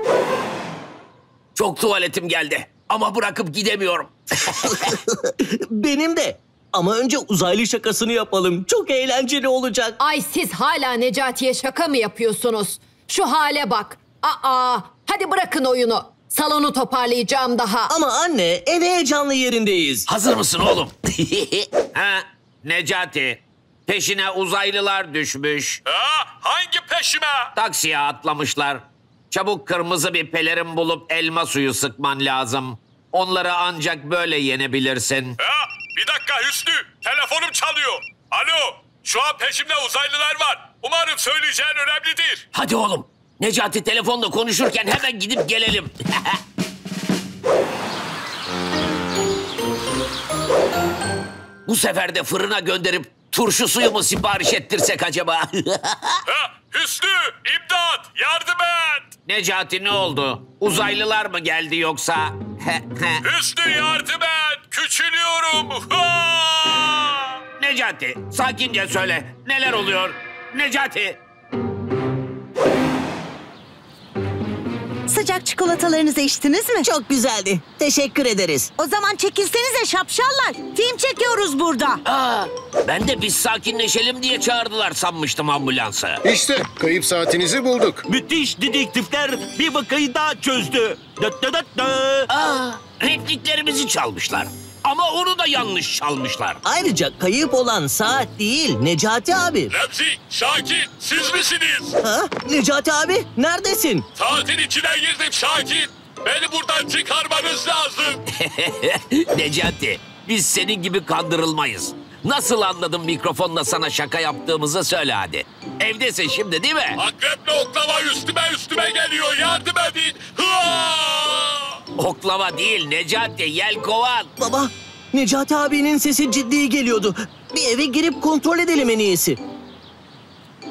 Çok tuvaletim geldi ama bırakıp gidemiyorum. Benim de. Ama önce uzaylı şakasını yapalım. Çok eğlenceli olacak. Ay siz hala Necati'ye şaka mı yapıyorsunuz? Şu hale bak. Aa, hadi bırakın oyunu. Salonu toparlayacağım daha. Ama anne en heyecanlı yerindeyiz. Hazır mısın oğlum? ha, Necati. Peşine uzaylılar düşmüş. Ha, hangi peşime? Taksiye atlamışlar. Çabuk kırmızı bir pelerin bulup elma suyu sıkman lazım. Onları ancak böyle yenebilirsin. Ha, bir dakika Hüsnü. Telefonum çalıyor. Alo. Şu an peşimde uzaylılar var. Umarım söyleyeceğin önemlidir. Hadi oğlum. Necati telefonla konuşurken hemen gidip gelelim. Bu sefer de fırına gönderip turşu suyu mu sipariş ettirsek acaba? ha, Hüsnü, imdat, yardım et. Necati ne oldu? Uzaylılar mı geldi yoksa? Hüsnü yardım et. Küçülüyorum. Ha! Necati, sakince söyle. Neler oluyor? Necati. Sıcak çikolatalarınızı içtiniz mi? Çok güzeldi. Teşekkür ederiz. O zaman çekilsenize şapşallar. Film çekiyoruz burada. Aa, ben de biz sakinleşelim diye çağırdılar sanmıştım ambulansı. İşte kayıp saatinizi bulduk. Müthiş dedektifler bir vakayı daha çözdü. Dıt dıt dıt dı. Aa, repliklerimizi çalmışlar. Ama onu da yanlış çalmışlar. Ayrıca kayıp olan saat değil Necati abi. Remzi, Şakir, siz misiniz? Ha? Necati abi neredesin? Saatin içine girdim Şakir. Beni buradan çıkarmanız lazım. Necati, biz senin gibi kandırılmayız. Nasıl anladın mikrofonla sana şaka yaptığımızı söyle hadi. Evdesin şimdi değil mi? Akreple oklava üstüme üstüme geliyor. Yardım edin. Hıa! Oklava değil Necati, yelkovan. Baba Necati abinin sesi ciddi geliyordu. Bir eve girip kontrol edelim en iyisi.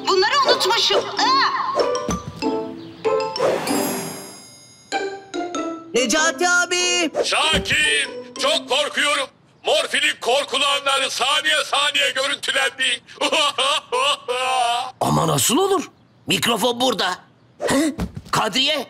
Bunları unutmuşum. Necati abi! Şakir, çok korkuyorum. Morfinin korkulu anları saniye saniye görüntülendi. Ama nasıl olur? Mikrofon burada. He? Kadriye,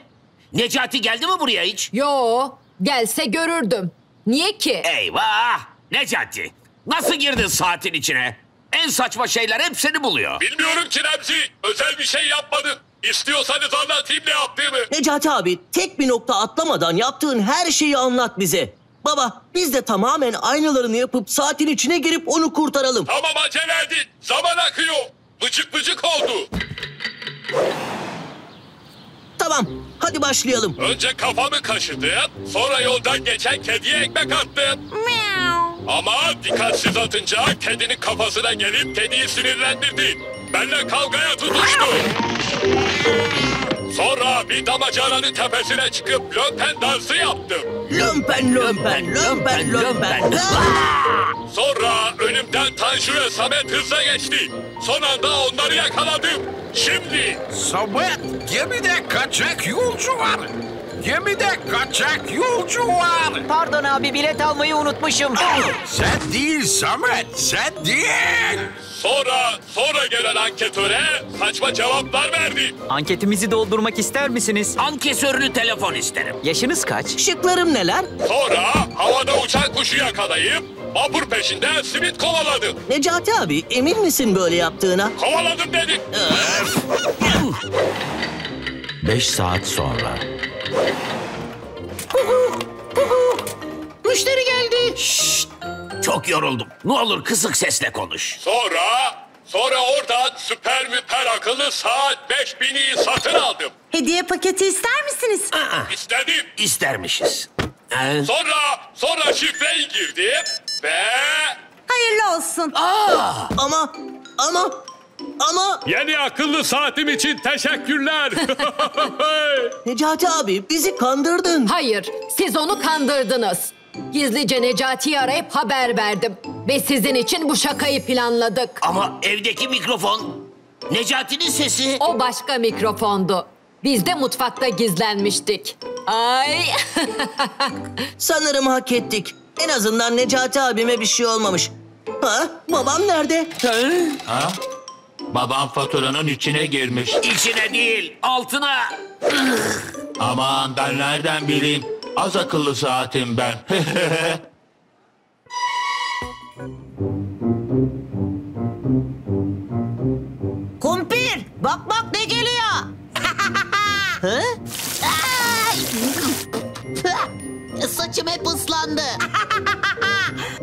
Necati geldi mi buraya hiç? Yo, gelse görürdüm. Niye ki? Eyvah! Necati, nasıl girdin saatin içine? En saçma şeyler hep seni buluyor. Bilmiyorum ki Remzi. Özel bir şey yapmadım. İstiyorsanız anlatayım ne yaptığımı. Necati abi tek bir nokta atlamadan yaptığın her şeyi anlat bize. Baba biz de tamamen aynalarını yapıp saatin içine girip onu kurtaralım. Tamam acele edin. Zaman akıyor. Bıcık bıcık oldu. Tamam hadi başlayalım. Önce kafamı kaşıdım. Sonra yoldan geçen kediye ekmek attım. Ama dikkatsiz atınca kedinin kafasına gelip kediyi sinirlendirdi. Benle kavgaya tutuştu. Sonra bir damacananın tepesine çıkıp lömpen dansı yaptım. Lömpen lömpen lömpen lömpen. Sonra önümden Tanju ve Samet hızla geçti. Son anda onları yakaladım. Şimdi Samet gemide kaçak yolcu var. Gemide kaçak yolcu var. Pardon abi bilet almayı unutmuşum. Sen değil Samet, sen değil. sonra sonra gelen anketöre saçma cevaplar verdi. Anketimizi doldurmak ister misiniz? Ankesörlü telefon isterim. Yaşınız kaç? Şıklarım neler? Sonra havada uçan kuşu yakalayıp vapur peşinde simit kovaladım. Necati abi emin misin böyle yaptığına? Kovaladım dedim. Beş saat sonra. Müşteri geldi. Şşt! Çok yoruldum. Ne olur kısık sesle konuş. Sonra sonra oradan süper müper akıllı saat 5000'i satın aldım. Hediye paketi ister misiniz? İstedim. İstermişiz. Ee, Sonra sonra şifreyi girdim ve Hayırlı olsun. Ama ama ama yeni akıllı saatim için teşekkürler. Necati abi bizi kandırdın. Hayır, siz onu kandırdınız. Gizlice Necati'yi arayıp haber verdim. Ve sizin için bu şakayı planladık. Ama evdeki mikrofon Necati'nin sesi. O başka mikrofondu. Biz de mutfakta gizlenmiştik. Ay. Sanırım hak ettik. En azından Necati abime bir şey olmamış. Ha? Babam nerede? Ha? Babam faturanın içine girmiş. İçine değil altına. Aman ben nereden bileyim? Az akıllı saatim ben. Kumpir bak bak ne geliyor. Hı? Saçım hep ıslandı.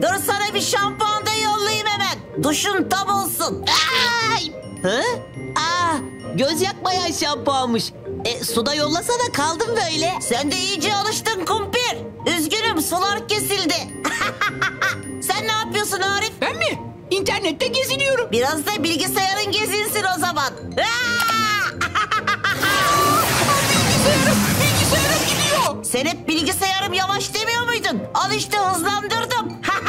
Dur sana bir şampuan. Duşun tam olsun. Ay! Hı? Aa, göz yakmayan şampuanmış. E, suda yollasana kaldım böyle. Sen de iyice alıştın kumpir. Üzgünüm sular kesildi. Sen ne yapıyorsun Arif? Ben mi? İnternette geziniyorum. Biraz da bilgisayarın gezinsin o zaman. Bilgisayarım, bilgisayarım gidiyor. Sen hep bilgisayarım yavaş demiyor muydun? Al işte hızlandırdım.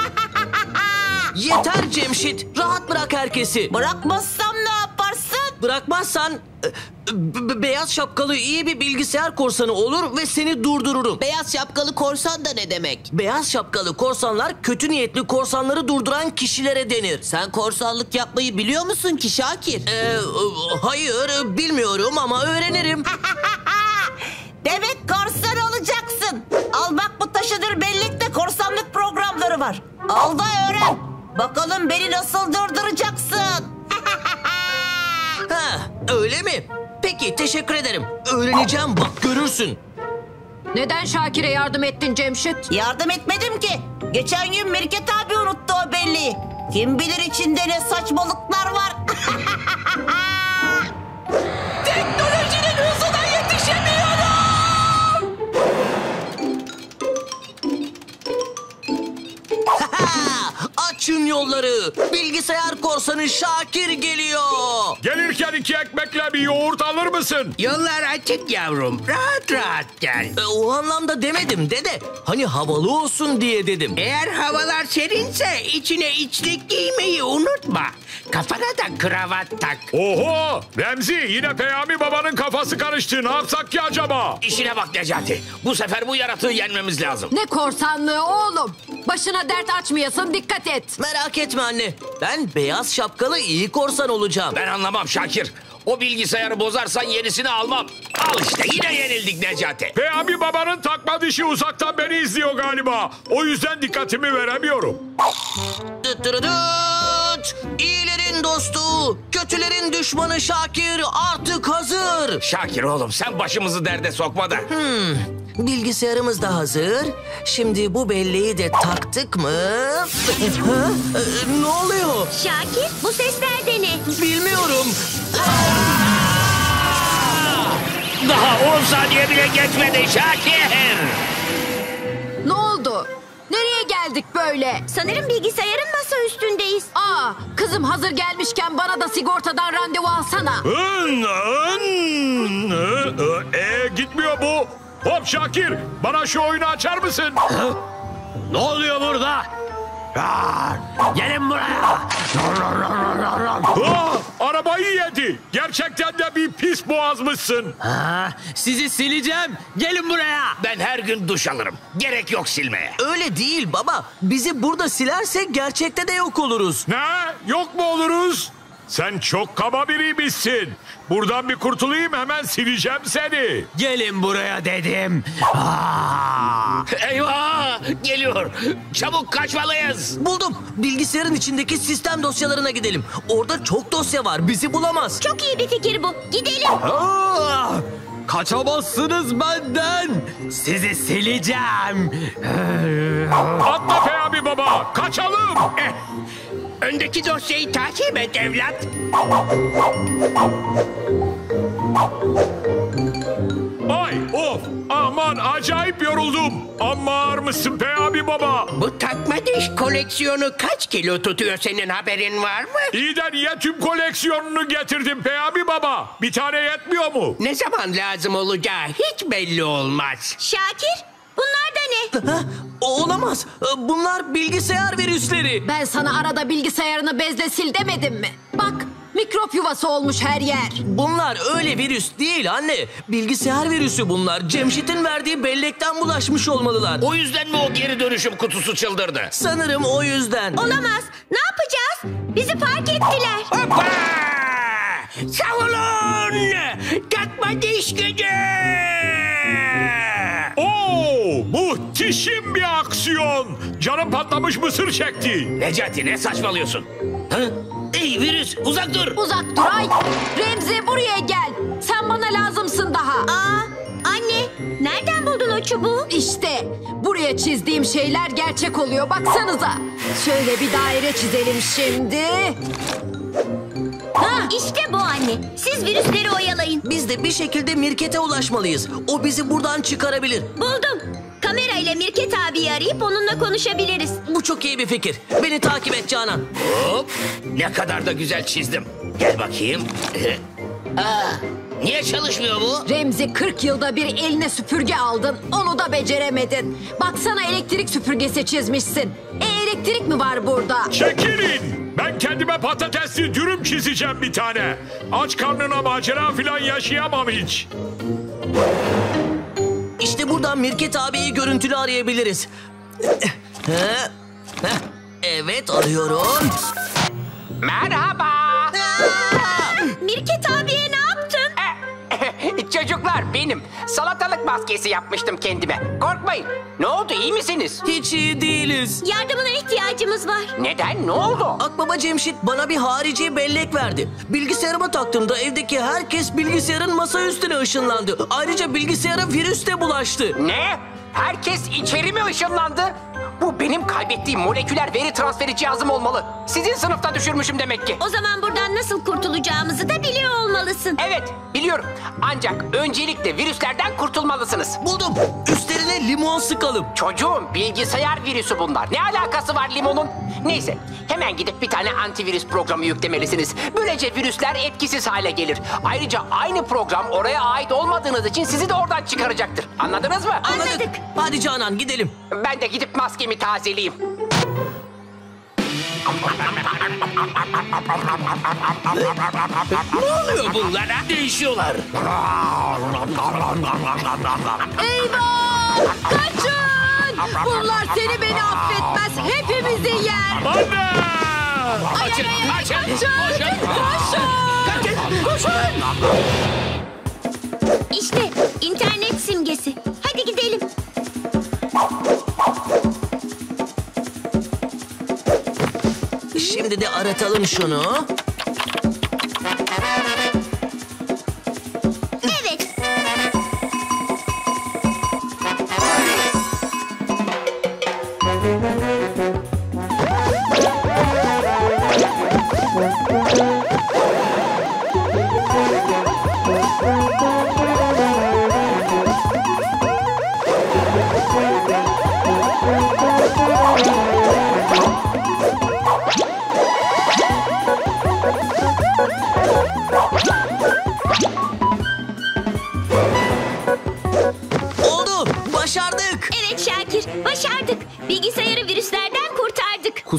Yeter Cemşit. Rahat bırak herkesi. Bırakmazsam ne yaparsın? Bırakmazsan e, b- beyaz şapkalı iyi bir bilgisayar korsanı olur ve seni durdururum. Beyaz şapkalı korsan da ne demek? Beyaz şapkalı korsanlar kötü niyetli korsanları durduran kişilere denir. Sen korsanlık yapmayı biliyor musun ki Şakir? Ee, hayır bilmiyorum ama öğrenirim. Demek korsan olacaksın. Al bak bu taşıdır bellekte korsanlık programları var. Al da öğren. Bakalım beni nasıl durduracaksın. Ha, öyle mi? Peki teşekkür ederim. Öğreneceğim bak görürsün. Neden Şakir'e yardım ettin Cemşit? Yardım etmedim ki. Geçen gün Mirket abi unuttu o belleği. Kim bilir içinde ne saçmalıklar var. Açın yolları. Bilgisayar korsanı Şakir geliyor. Gelirken iki ekmekle bir yoğurt alır mısın? Yollar açık yavrum. Rahat rahat gel. E, o anlamda demedim dede. Hani havalı olsun diye dedim. Eğer havalar serinse içine içlik giymeyi unutma. Kafana da kravat tak. Oho! Remzi yine Peyami babanın kafası karıştı. Ne yapsak ki acaba? İşine bak Necati. Bu sefer bu yaratığı yenmemiz lazım. Ne korsanlığı oğlum. Başına dert açmayasın dikkat et. Merak etme anne. Ben beyaz şapkalı iyi korsan olacağım. Ben anlamam Şakir. O bilgisayarı bozarsan yenisini almam. Al işte yine yenildik Necati. Peyami babanın takma dişi uzaktan beni izliyor galiba. O yüzden dikkatimi veremiyorum. Dıt dırı dıt. İyilerin dostu, kötülerin düşmanı Şakir artık hazır. Şakir oğlum sen başımızı derde sokma da. Hmm, bilgisayarımız da hazır. Şimdi bu belleği de taktık mı? Ha? Ee, ne oluyor? Şakir bu sesler de ne? Bilmiyorum. Daha 10 saniye bile geçmedi Şakir. Ne oldu? Nereye geldik böyle? Sanırım bilgisayarın masa üstündeyiz. Aa, kızım hazır gelmişken bana da sigortadan randevu alsana. Ee, gitmiyor bu. Hop Şakir bana şu oyunu açar mısın? Ne oluyor burada? Gelin buraya. Aa, arabayı yedi. Gerçekten de bir pis boğazmışsın. Ha, sizi sileceğim. Gelin buraya. Ben her gün duş alırım. Gerek yok silmeye. Öyle değil baba. Bizi burada silersek gerçekte de yok oluruz. Ne? Yok mu oluruz? Sen çok kaba biriymişsin. Buradan bir kurtulayım hemen sileceğim seni. Gelin buraya dedim. Eyvah! Geliyor. Çabuk kaçmalıyız. Buldum. Bilgisayarın içindeki sistem dosyalarına gidelim. Orada çok dosya var. Bizi bulamaz. Çok iyi bir fikir bu. Gidelim. Ah! Kaçamazsınız benden. Sizi sileceğim. Atla Peyami baba kaçalım. Eh, Öndeki dosyayı takip et evlat. Ay of aman acayip yoruldum. Amma ağır mısın Peyami baba? Bu takma diş koleksiyonu kaç kilo tutuyor senin haberin var mı? İyi de niye tüm koleksiyonunu getirdim Peyami baba? Bir tane yetmiyor mu? Ne zaman lazım olacağı hiç belli olmaz. Şakir bunlar da anne. Ha? Olamaz. Bunlar bilgisayar virüsleri. Ben sana arada bilgisayarını bezle sil demedim mi? Bak mikrop yuvası olmuş her yer. Bunlar öyle virüs değil anne. Bilgisayar virüsü bunlar. Cemşit'in verdiği bellekten bulaşmış olmalılar. O yüzden mi o geri dönüşüm kutusu çıldırdı? Sanırım o yüzden. Olamaz. Ne yapacağız? Bizi fark ettiler. Hoppa! Savunun! Katma diş gücü! Muhteşem bir aksiyon. Canım patlamış mısır çekti. Necati ne saçmalıyorsun? Ha? Ey virüs uzak dur. Uzak dur ay. Remzi buraya gel. Sen bana lazımsın daha. Aa, anne nereden buldun o çubuğu? İşte buraya çizdiğim şeyler gerçek oluyor baksanıza. Şöyle bir daire çizelim şimdi. Ha, işte bu anne. Siz virüsleri oyalayın. Biz de bir şekilde Mirket'e ulaşmalıyız. O bizi buradan çıkarabilir. Buldum. Kamerayla Mirket abiyi arayıp onunla konuşabiliriz. Bu çok iyi bir fikir. Beni takip et Canan. Hop ne kadar da güzel çizdim. Gel bakayım. Aa, niye çalışmıyor bu? Remzi 40 yılda bir eline süpürge aldın. Onu da beceremedin. Baksana elektrik süpürgesi çizmişsin. E elektrik mi var burada? Çekilin. Ben kendime patatesli dürüm çizeceğim bir tane. Aç karnına macera falan yaşayamam hiç. İşte buradan Mirket abiyi görüntülü arayabiliriz. Evet arıyorum. Merhaba. Mirket? Çocuklar benim. Salatalık maskesi yapmıştım kendime. Korkmayın. Ne oldu iyi misiniz? Hiç iyi değiliz. Yardımına ihtiyacımız var. Neden ne oldu? Akbaba Cemşit bana bir harici bellek verdi. Bilgisayarıma taktığımda evdeki herkes bilgisayarın masa üstüne ışınlandı. Ayrıca bilgisayara virüs de bulaştı. Ne? Herkes içeri mi ışınlandı? Bu benim kaybettiğim moleküler veri transferi cihazım olmalı. Sizin sınıfta düşürmüşüm demek ki. O zaman buradan nasıl kurtulacağımızı da biliyor olmalısın. Evet biliyorum. Ancak öncelikle virüslerden kurtulmalısınız. Buldum. Üstlerine limon sıkalım. Çocuğum bilgisayar virüsü bunlar. Ne alakası var limonun? Neyse hemen gidip bir tane antivirüs programı yüklemelisiniz. Böylece virüsler etkisiz hale gelir. Ayrıca aynı program oraya ait olmadığınız için sizi de oradan çıkaracaktır. Anladınız mı? Anladık. Hadi Canan gidelim. Ben de gidip maskemi tazeleyeyim. Ne oluyor bunlara? Değişiyorlar. Eyvah! Kaçın! Bunlar seni beni affetmez. Hepimizi yer. Anne! Ay, Kaçın, ay, ay, kaçın, kaçın! koşun. Koşun! İşte internet simgesi. Şimdi de aratalım şunu.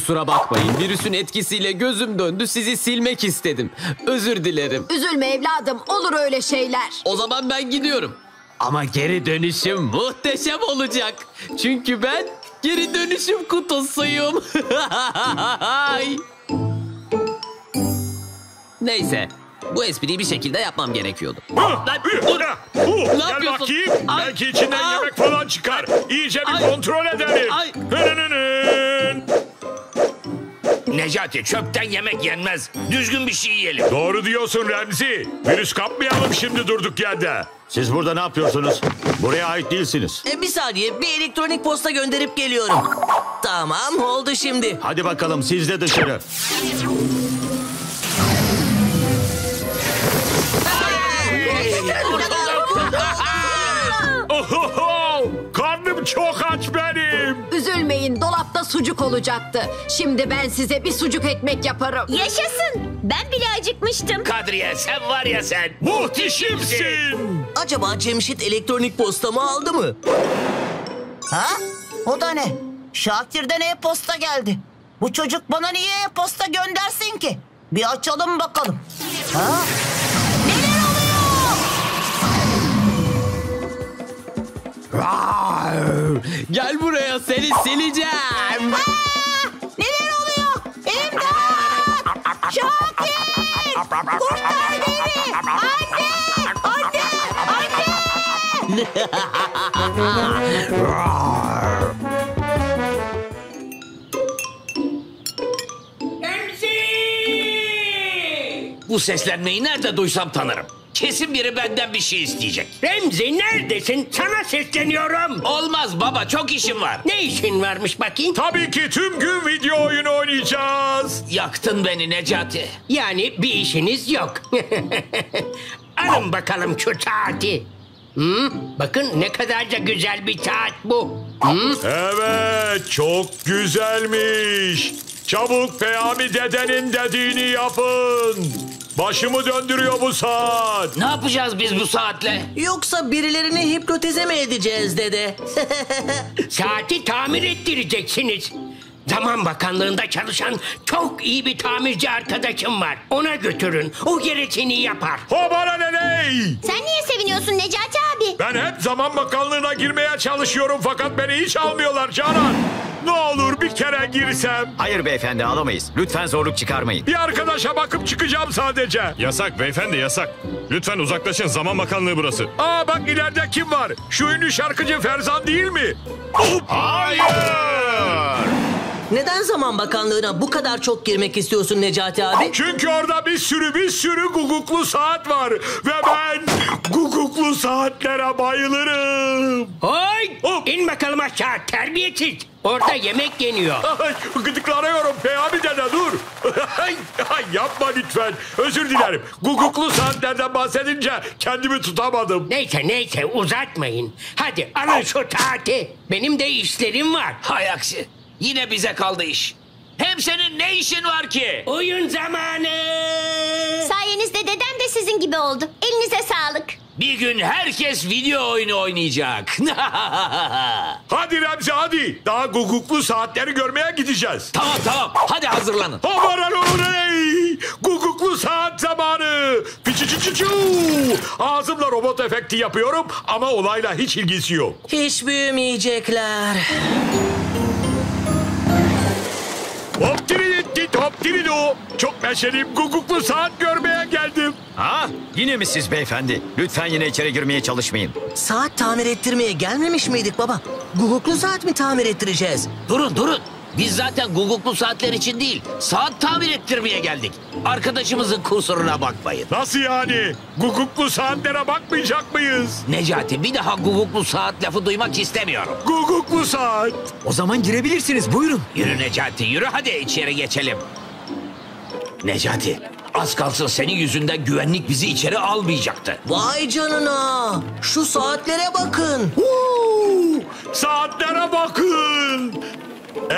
Kusura bakmayın virüsün etkisiyle gözüm döndü sizi silmek istedim. Özür dilerim. Üzülme evladım. Olur öyle şeyler. O zaman ben gidiyorum. Ama geri dönüşüm muhteşem olacak. Çünkü ben geri dönüşüm kutusuyum. Neyse. Bu espriyi bir şekilde yapmam gerekiyordu. Lan, dur. Uh, Gel yapıyorsun? bakayım. Ay. Belki içinden Aa. yemek falan çıkar. İyice bir Ay. kontrol edelim. Ay. Hınınının. Necati çöpten yemek yenmez. Düzgün bir şey yiyelim. Doğru diyorsun Remzi. Virüs kapmayalım şimdi durduk yerde. Siz burada ne yapıyorsunuz? Buraya ait değilsiniz. E, bir saniye bir elektronik posta gönderip geliyorum. Tamam oldu şimdi. Hadi bakalım siz de dışarı. Çok aç benim. Üzülmeyin dolapta sucuk olacaktı. Şimdi ben size bir sucuk ekmek yaparım. Yaşasın. Ben bile acıkmıştım. Kadriye sen var ya sen. Muhteşemsin. Acaba Cemşit elektronik postamı aldı mı? Ha? O da ne? Şakir'den e-posta geldi. Bu çocuk bana niye e-posta göndersin ki? Bir açalım bakalım. Ha? Gel buraya seni sileceğim. Neler oluyor? İmdat! Şakir! Kurtar beni! Anne! Anne! Bu seslenmeyi nerede duysam tanırım. Kesin biri benden bir şey isteyecek. Remzi neredesin? Sana sesleniyorum. Olmaz baba çok işim var. Ne işin varmış bakayım? Tabii ki tüm gün video oyunu oynayacağız. Yaktın beni Necati. Yani bir işiniz yok. Alın bakalım şu saati. Hı? Bakın ne kadar da güzel bir saat bu. Hı? Evet çok güzelmiş. Çabuk Peyami dedenin dediğini yapın. Başımı döndürüyor bu saat. Ne yapacağız biz bu saatle? Yoksa birilerini hipnotize mi edeceğiz dede? Saati tamir ettireceksiniz. Zaman Bakanlığı'nda çalışan çok iyi bir tamirci arkadaşım var. Ona götürün. O gerekeni yapar. O bana ne ney? Sen niye seviniyorsun Necati abi? Ben hep zaman bakanlığına girmeye çalışıyorum fakat beni hiç almıyorlar Canan. Ne olur bir kere girsem. Hayır beyefendi alamayız. Lütfen zorluk çıkarmayın. Bir arkadaşa bakıp çıkacağım sadece. Yasak beyefendi yasak. Lütfen uzaklaşın zaman bakanlığı burası. Aa bak ileride kim var? Şu ünlü şarkıcı Ferzan değil mi? Hayır! Neden Zaman Bakanlığı'na bu kadar çok girmek istiyorsun Necati abi? Çünkü orada bir sürü bir sürü guguklu saat var. Ve ben guguklu saatlere bayılırım. Hoy! İn bakalım aşağı terbiyesiz. Orada yemek yeniyor. Gıdıklanıyorum Peyami dede dur. Yapma lütfen. Özür dilerim. Guguklu saatlerden bahsedince kendimi tutamadım. Neyse neyse uzatmayın. Hadi alın şu saati. Benim de işlerim var. Hay aksi. Yine bize kaldı iş. Hem senin ne işin var ki? Oyun zamanı. Sayenizde dedem de sizin gibi oldu. Elinize sağlık. Bir gün herkes video oyunu oynayacak. Hadi Remzi hadi. Daha guguklu saatleri görmeye gideceğiz. tamam tamam hadi hazırlanın. Aman oley! Guguklu saat zamanı. Piçiçiçiçu. Ağzımla robot efekti yapıyorum ama olayla hiç ilgisi yok. Hiç büyümeyecekler. Hop hop dirido. Çok meşeliyim guguklu saat görmeye geldim. Ha? Yine mi siz beyefendi? Lütfen yine içeri girmeye çalışmayın. Saat tamir ettirmeye gelmemiş miydik baba? Guguklu saat mi tamir ettireceğiz? Durun durun. Biz zaten guguklu saatler için değil, saat tamir ettirmeye geldik. Arkadaşımızın kusuruna bakmayın. Nasıl yani? Guguklu saatlere bakmayacak mıyız? Necati bir daha guguklu saat lafı duymak istemiyorum. Guguklu saat. O zaman girebilirsiniz buyurun. Yürü Necati yürü hadi içeri geçelim. Necati az kalsın senin yüzünden güvenlik bizi içeri almayacaktı. Vay canına. Şu saatlere bakın. Huu, saatlere bakın. Ee,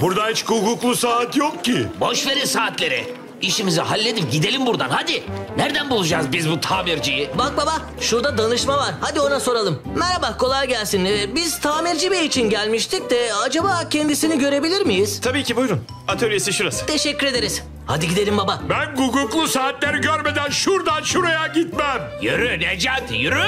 burada hiç guguklu saat yok ki. Boş verin saatleri. İşimizi halledip gidelim buradan hadi. Nereden bulacağız biz bu tamirciyi? Bak baba şurada danışma var. Hadi ona soralım. Merhaba kolay gelsin. Ee, biz tamirci bey için gelmiştik de acaba kendisini görebilir miyiz? Tabii ki buyurun. Atölyesi şurası. Teşekkür ederiz. Hadi gidelim baba. Ben guguklu saatleri görmeden şuradan şuraya gitmem. Yürü Necati yürü.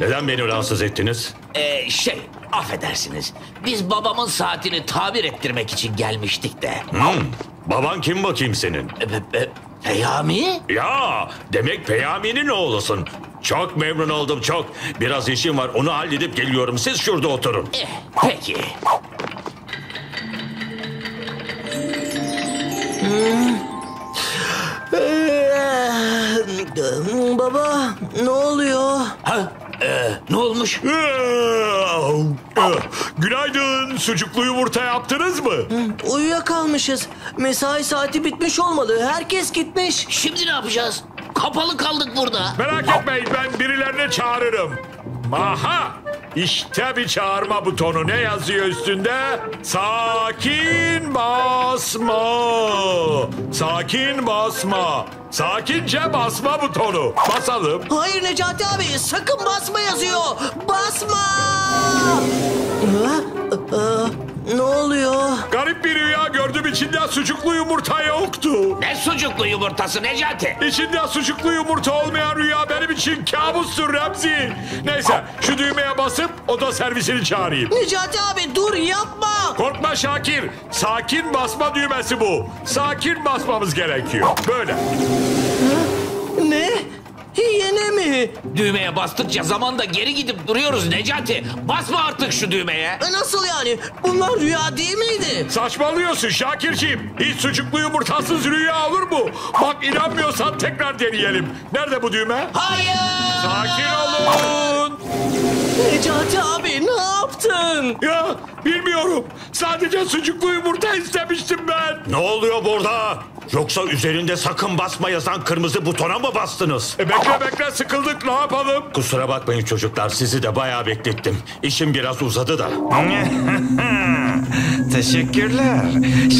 Neden beni rahatsız ettiniz? Ee, şey affedersiniz. Biz babamın saatini tamir ettirmek için gelmiştik de. Hmm, baban kim bakayım senin? E, e, Peyami? Ya demek Peyami'nin oğlusun. Çok memnun oldum çok. Biraz işim var onu halledip geliyorum. Siz şurada oturun. Eh, peki. Ee, baba ne oluyor? Ha? Ee, ne olmuş? Günaydın. Sucuklu yumurta yaptınız mı? Uyuyakalmışız. Mesai saati bitmiş olmalı. Herkes gitmiş. Şimdi ne yapacağız? Kapalı kaldık burada. Merak etmeyin ben birilerini çağırırım. Aha! İşte bir çağırma butonu. Ne yazıyor üstünde? Sakin basma. Sakin basma. Sakince basma butonu. Basalım. Hayır Necati abi sakın basma yazıyor. Basma. Ha? Aa, ne oluyor? Garip bir rüya gördüm. İçinde sucuklu yumurta yoktu. Ne sucuklu yumurtası Necati? İçinde sucuklu yumurta olmayan rüya benim için kabustur Remzi. Neyse şu düğmeye basıp oda servisini çağırayım. Necati abi dur yapma. Korkma Şakir. Sakin basma düğmesi bu. Sakin basmamız gerekiyor. Böyle. Ne? Yine mi? Düğmeye bastıkça zamanda geri gidip duruyoruz Necati. Basma artık şu düğmeye. E, Nasıl yani? Bunlar rüya değil miydi? Saçmalıyorsun Şakirciğim. Hiç sucuklu yumurtasız rüya olur mu? Bak inanmıyorsan tekrar deneyelim. Nerede bu düğme? Hayır. Sakin olun. Necati abi ne yaptın? Ya bilmiyorum. Sadece sucuklu yumurta istemiştim ben. Ne oluyor burada? Yoksa üzerinde sakın basma yazan kırmızı butona mı bastınız? E bekle bekle sıkıldık ne yapalım? Kusura bakmayın çocuklar sizi de bayağı beklettim. İşim biraz uzadı da. Teşekkürler.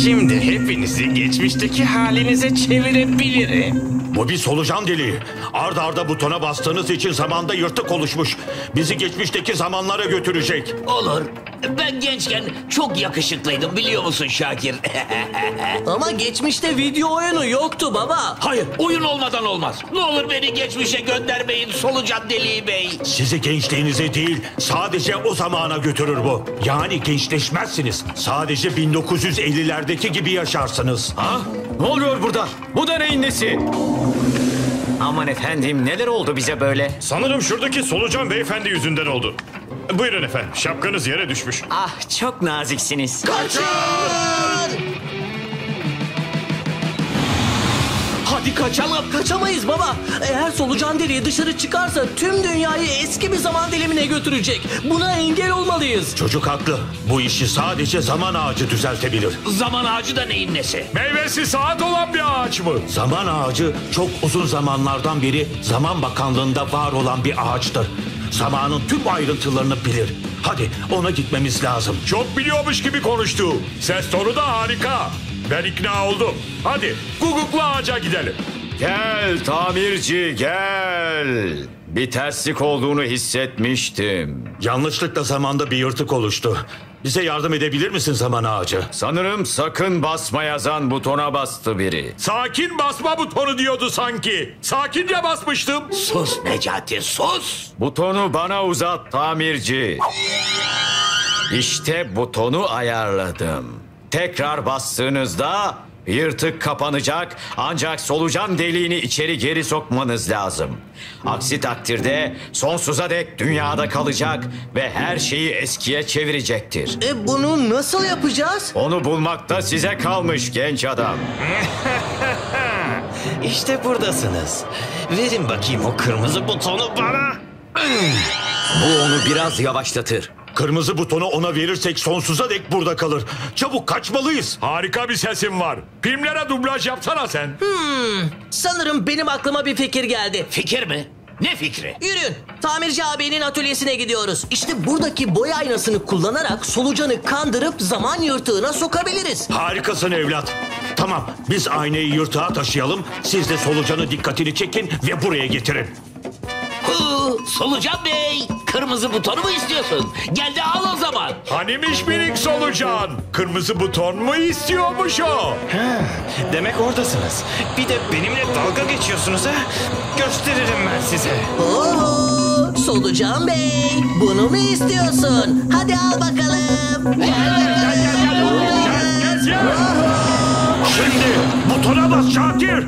Şimdi hepinizi geçmişteki halinize çevirebilirim. Bu bir solucan deliği. Arda arda butona bastığınız için zamanda yırtık oluşmuş. Bizi geçmişteki zamanlara götürecek. Olur. Ben gençken çok yakışıklıydım biliyor musun Şakir? Ama geçmişte video oyunu yoktu baba. Hayır oyun olmadan olmaz. Ne olur beni geçmişe göndermeyin solucan deliği bey. Sizi gençliğinize değil sadece o zamana götürür bu. Yani gençleşmezsiniz. Sadece 1950'lerdeki gibi yaşarsınız. Ha? Ne oluyor burada? Bu da neyin nesi? Aman efendim neler oldu bize böyle? Sanırım şuradaki solucan beyefendi yüzünden oldu. Buyurun efendim şapkanız yere düşmüş. Ah çok naziksiniz. Kaçın! Hadi kaçalım. Kaçamayız baba. Eğer solucan deliği dışarı çıkarsa tüm dünyayı eski bir zaman dilimine götürecek. Buna engel olmalıyız. Çocuk haklı. Bu işi sadece zaman ağacı düzeltebilir. Zaman ağacı da neyin nesi? Meyvesi saat olan bir ağaç mı? Zaman ağacı çok uzun zamanlardan beri Zaman Bakanlığı'nda var olan bir ağaçtır. Zamanın tüm ayrıntılarını bilir. Hadi ona gitmemiz lazım. Çok biliyormuş gibi konuştu. Ses tonu da harika. Ben ikna oldum. Hadi guguklu ağaca gidelim. Gel tamirci gel. Bir terslik olduğunu hissetmiştim. Yanlışlıkla zamanda bir yırtık oluştu. Bize yardım edebilir misin zaman ağacı? Sanırım sakın basma yazan butona bastı biri. Sakin basma butonu diyordu sanki. Sakince basmıştım. Sus Necati sus. Butonu bana uzat tamirci. İşte butonu ayarladım. Tekrar bastığınızda yırtık kapanacak ancak solucan deliğini içeri geri sokmanız lazım. Aksi takdirde sonsuza dek dünyada kalacak ve her şeyi eskiye çevirecektir. E bunu nasıl yapacağız? Onu bulmakta size kalmış genç adam. İşte buradasınız. Verin bakayım o kırmızı butonu bana. Bu onu biraz yavaşlatır. Kırmızı butonu ona verirsek sonsuza dek burada kalır. Çabuk kaçmalıyız. Harika bir sesin var. Filmlere dublaj yapsana sen. Hmm, sanırım benim aklıma bir fikir geldi. Fikir mi? Ne fikri? Yürüyün. Tamirci abinin atölyesine gidiyoruz. İşte buradaki boy aynasını kullanarak solucanı kandırıp zaman yırtığına sokabiliriz. Harikasın evlat. Tamam biz aynayı yırtığa taşıyalım. Siz de solucanı dikkatini çekin ve buraya getirin. Solucan Bey, kırmızı butonu mu istiyorsun? Gel de al o zaman. Hanimiş minik solucan? Kırmızı buton mu istiyormuş o? Ha, demek oradasınız. Bir de benimle dalga geçiyorsunuz ha? Gösteririm ben size. Oho, Solucan Bey, bunu mu istiyorsun? Hadi al bakalım. Gel Şimdi butona bas Şakir.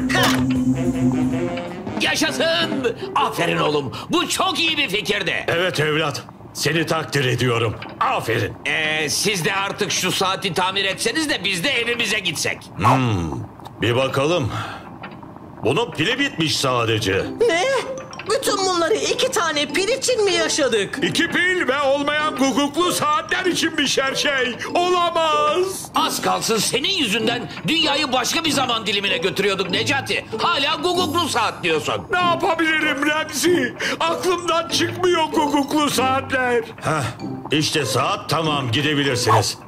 Yaşasın. Aferin oğlum. Bu çok iyi bir fikirdi. Evet evlat. Seni takdir ediyorum. Aferin. Ee, siz de artık şu saati tamir etseniz de biz de evimize gitsek. Hmm, bir bakalım. Bunun pili bitmiş sadece. Ne? Bütün bunları iki tane pil için mi yaşadık? İki pil ve olmayan guguklu saatler içinmiş her şey. Olamaz. Az kalsın senin yüzünden dünyayı başka bir zaman dilimine götürüyorduk Necati. Hala guguklu saat diyorsun. Ne yapabilirim Remzi? Aklımdan çıkmıyor guguklu saatler. Heh, işte saat tamam gidebilirsiniz.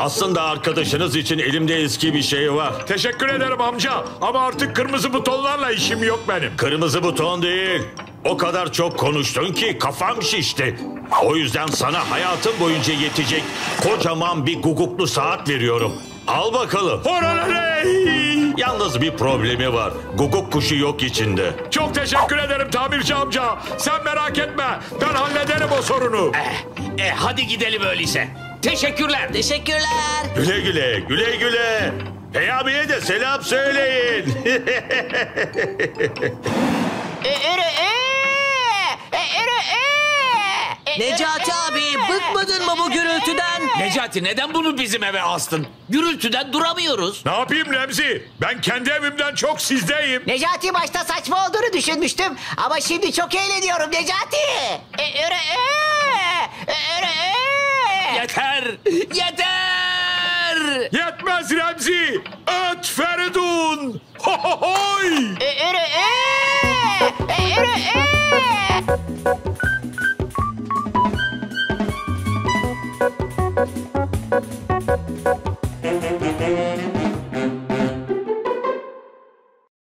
Aslında arkadaşınız için elimde eski bir şey var. Teşekkür ederim amca ama artık kırmızı butonlarla işim yok benim. Kırmızı buton değil. O kadar çok konuştun ki kafam şişti. O yüzden sana hayatın boyunca yetecek kocaman bir guguklu saat veriyorum. Al bakalım. Horoley! Yalnız bir problemi var. Guguk kuşu yok içinde. Çok teşekkür ederim tamirci amca. Sen merak etme. Ben hallederim o sorunu. E hadi gidelim öyleyse. Teşekkürler. Teşekkürler. Güle güle, güle güle. Peyami'ye de selam söyleyin. Necati abi bıkmadın mı bu gürültüden? Necati neden bunu bizim eve astın? Gürültüden duramıyoruz. Ne yapayım Remzi? Ben kendi evimden çok sizdeyim. Necati başta saçma olduğunu düşünmüştüm ama şimdi çok eğleniyorum Necati. E, öre, e, e, öre, e. Yeter! Yeter! Yetmez Remzi. Öt Feridun. Ho ho hoy. E, e, öre, e.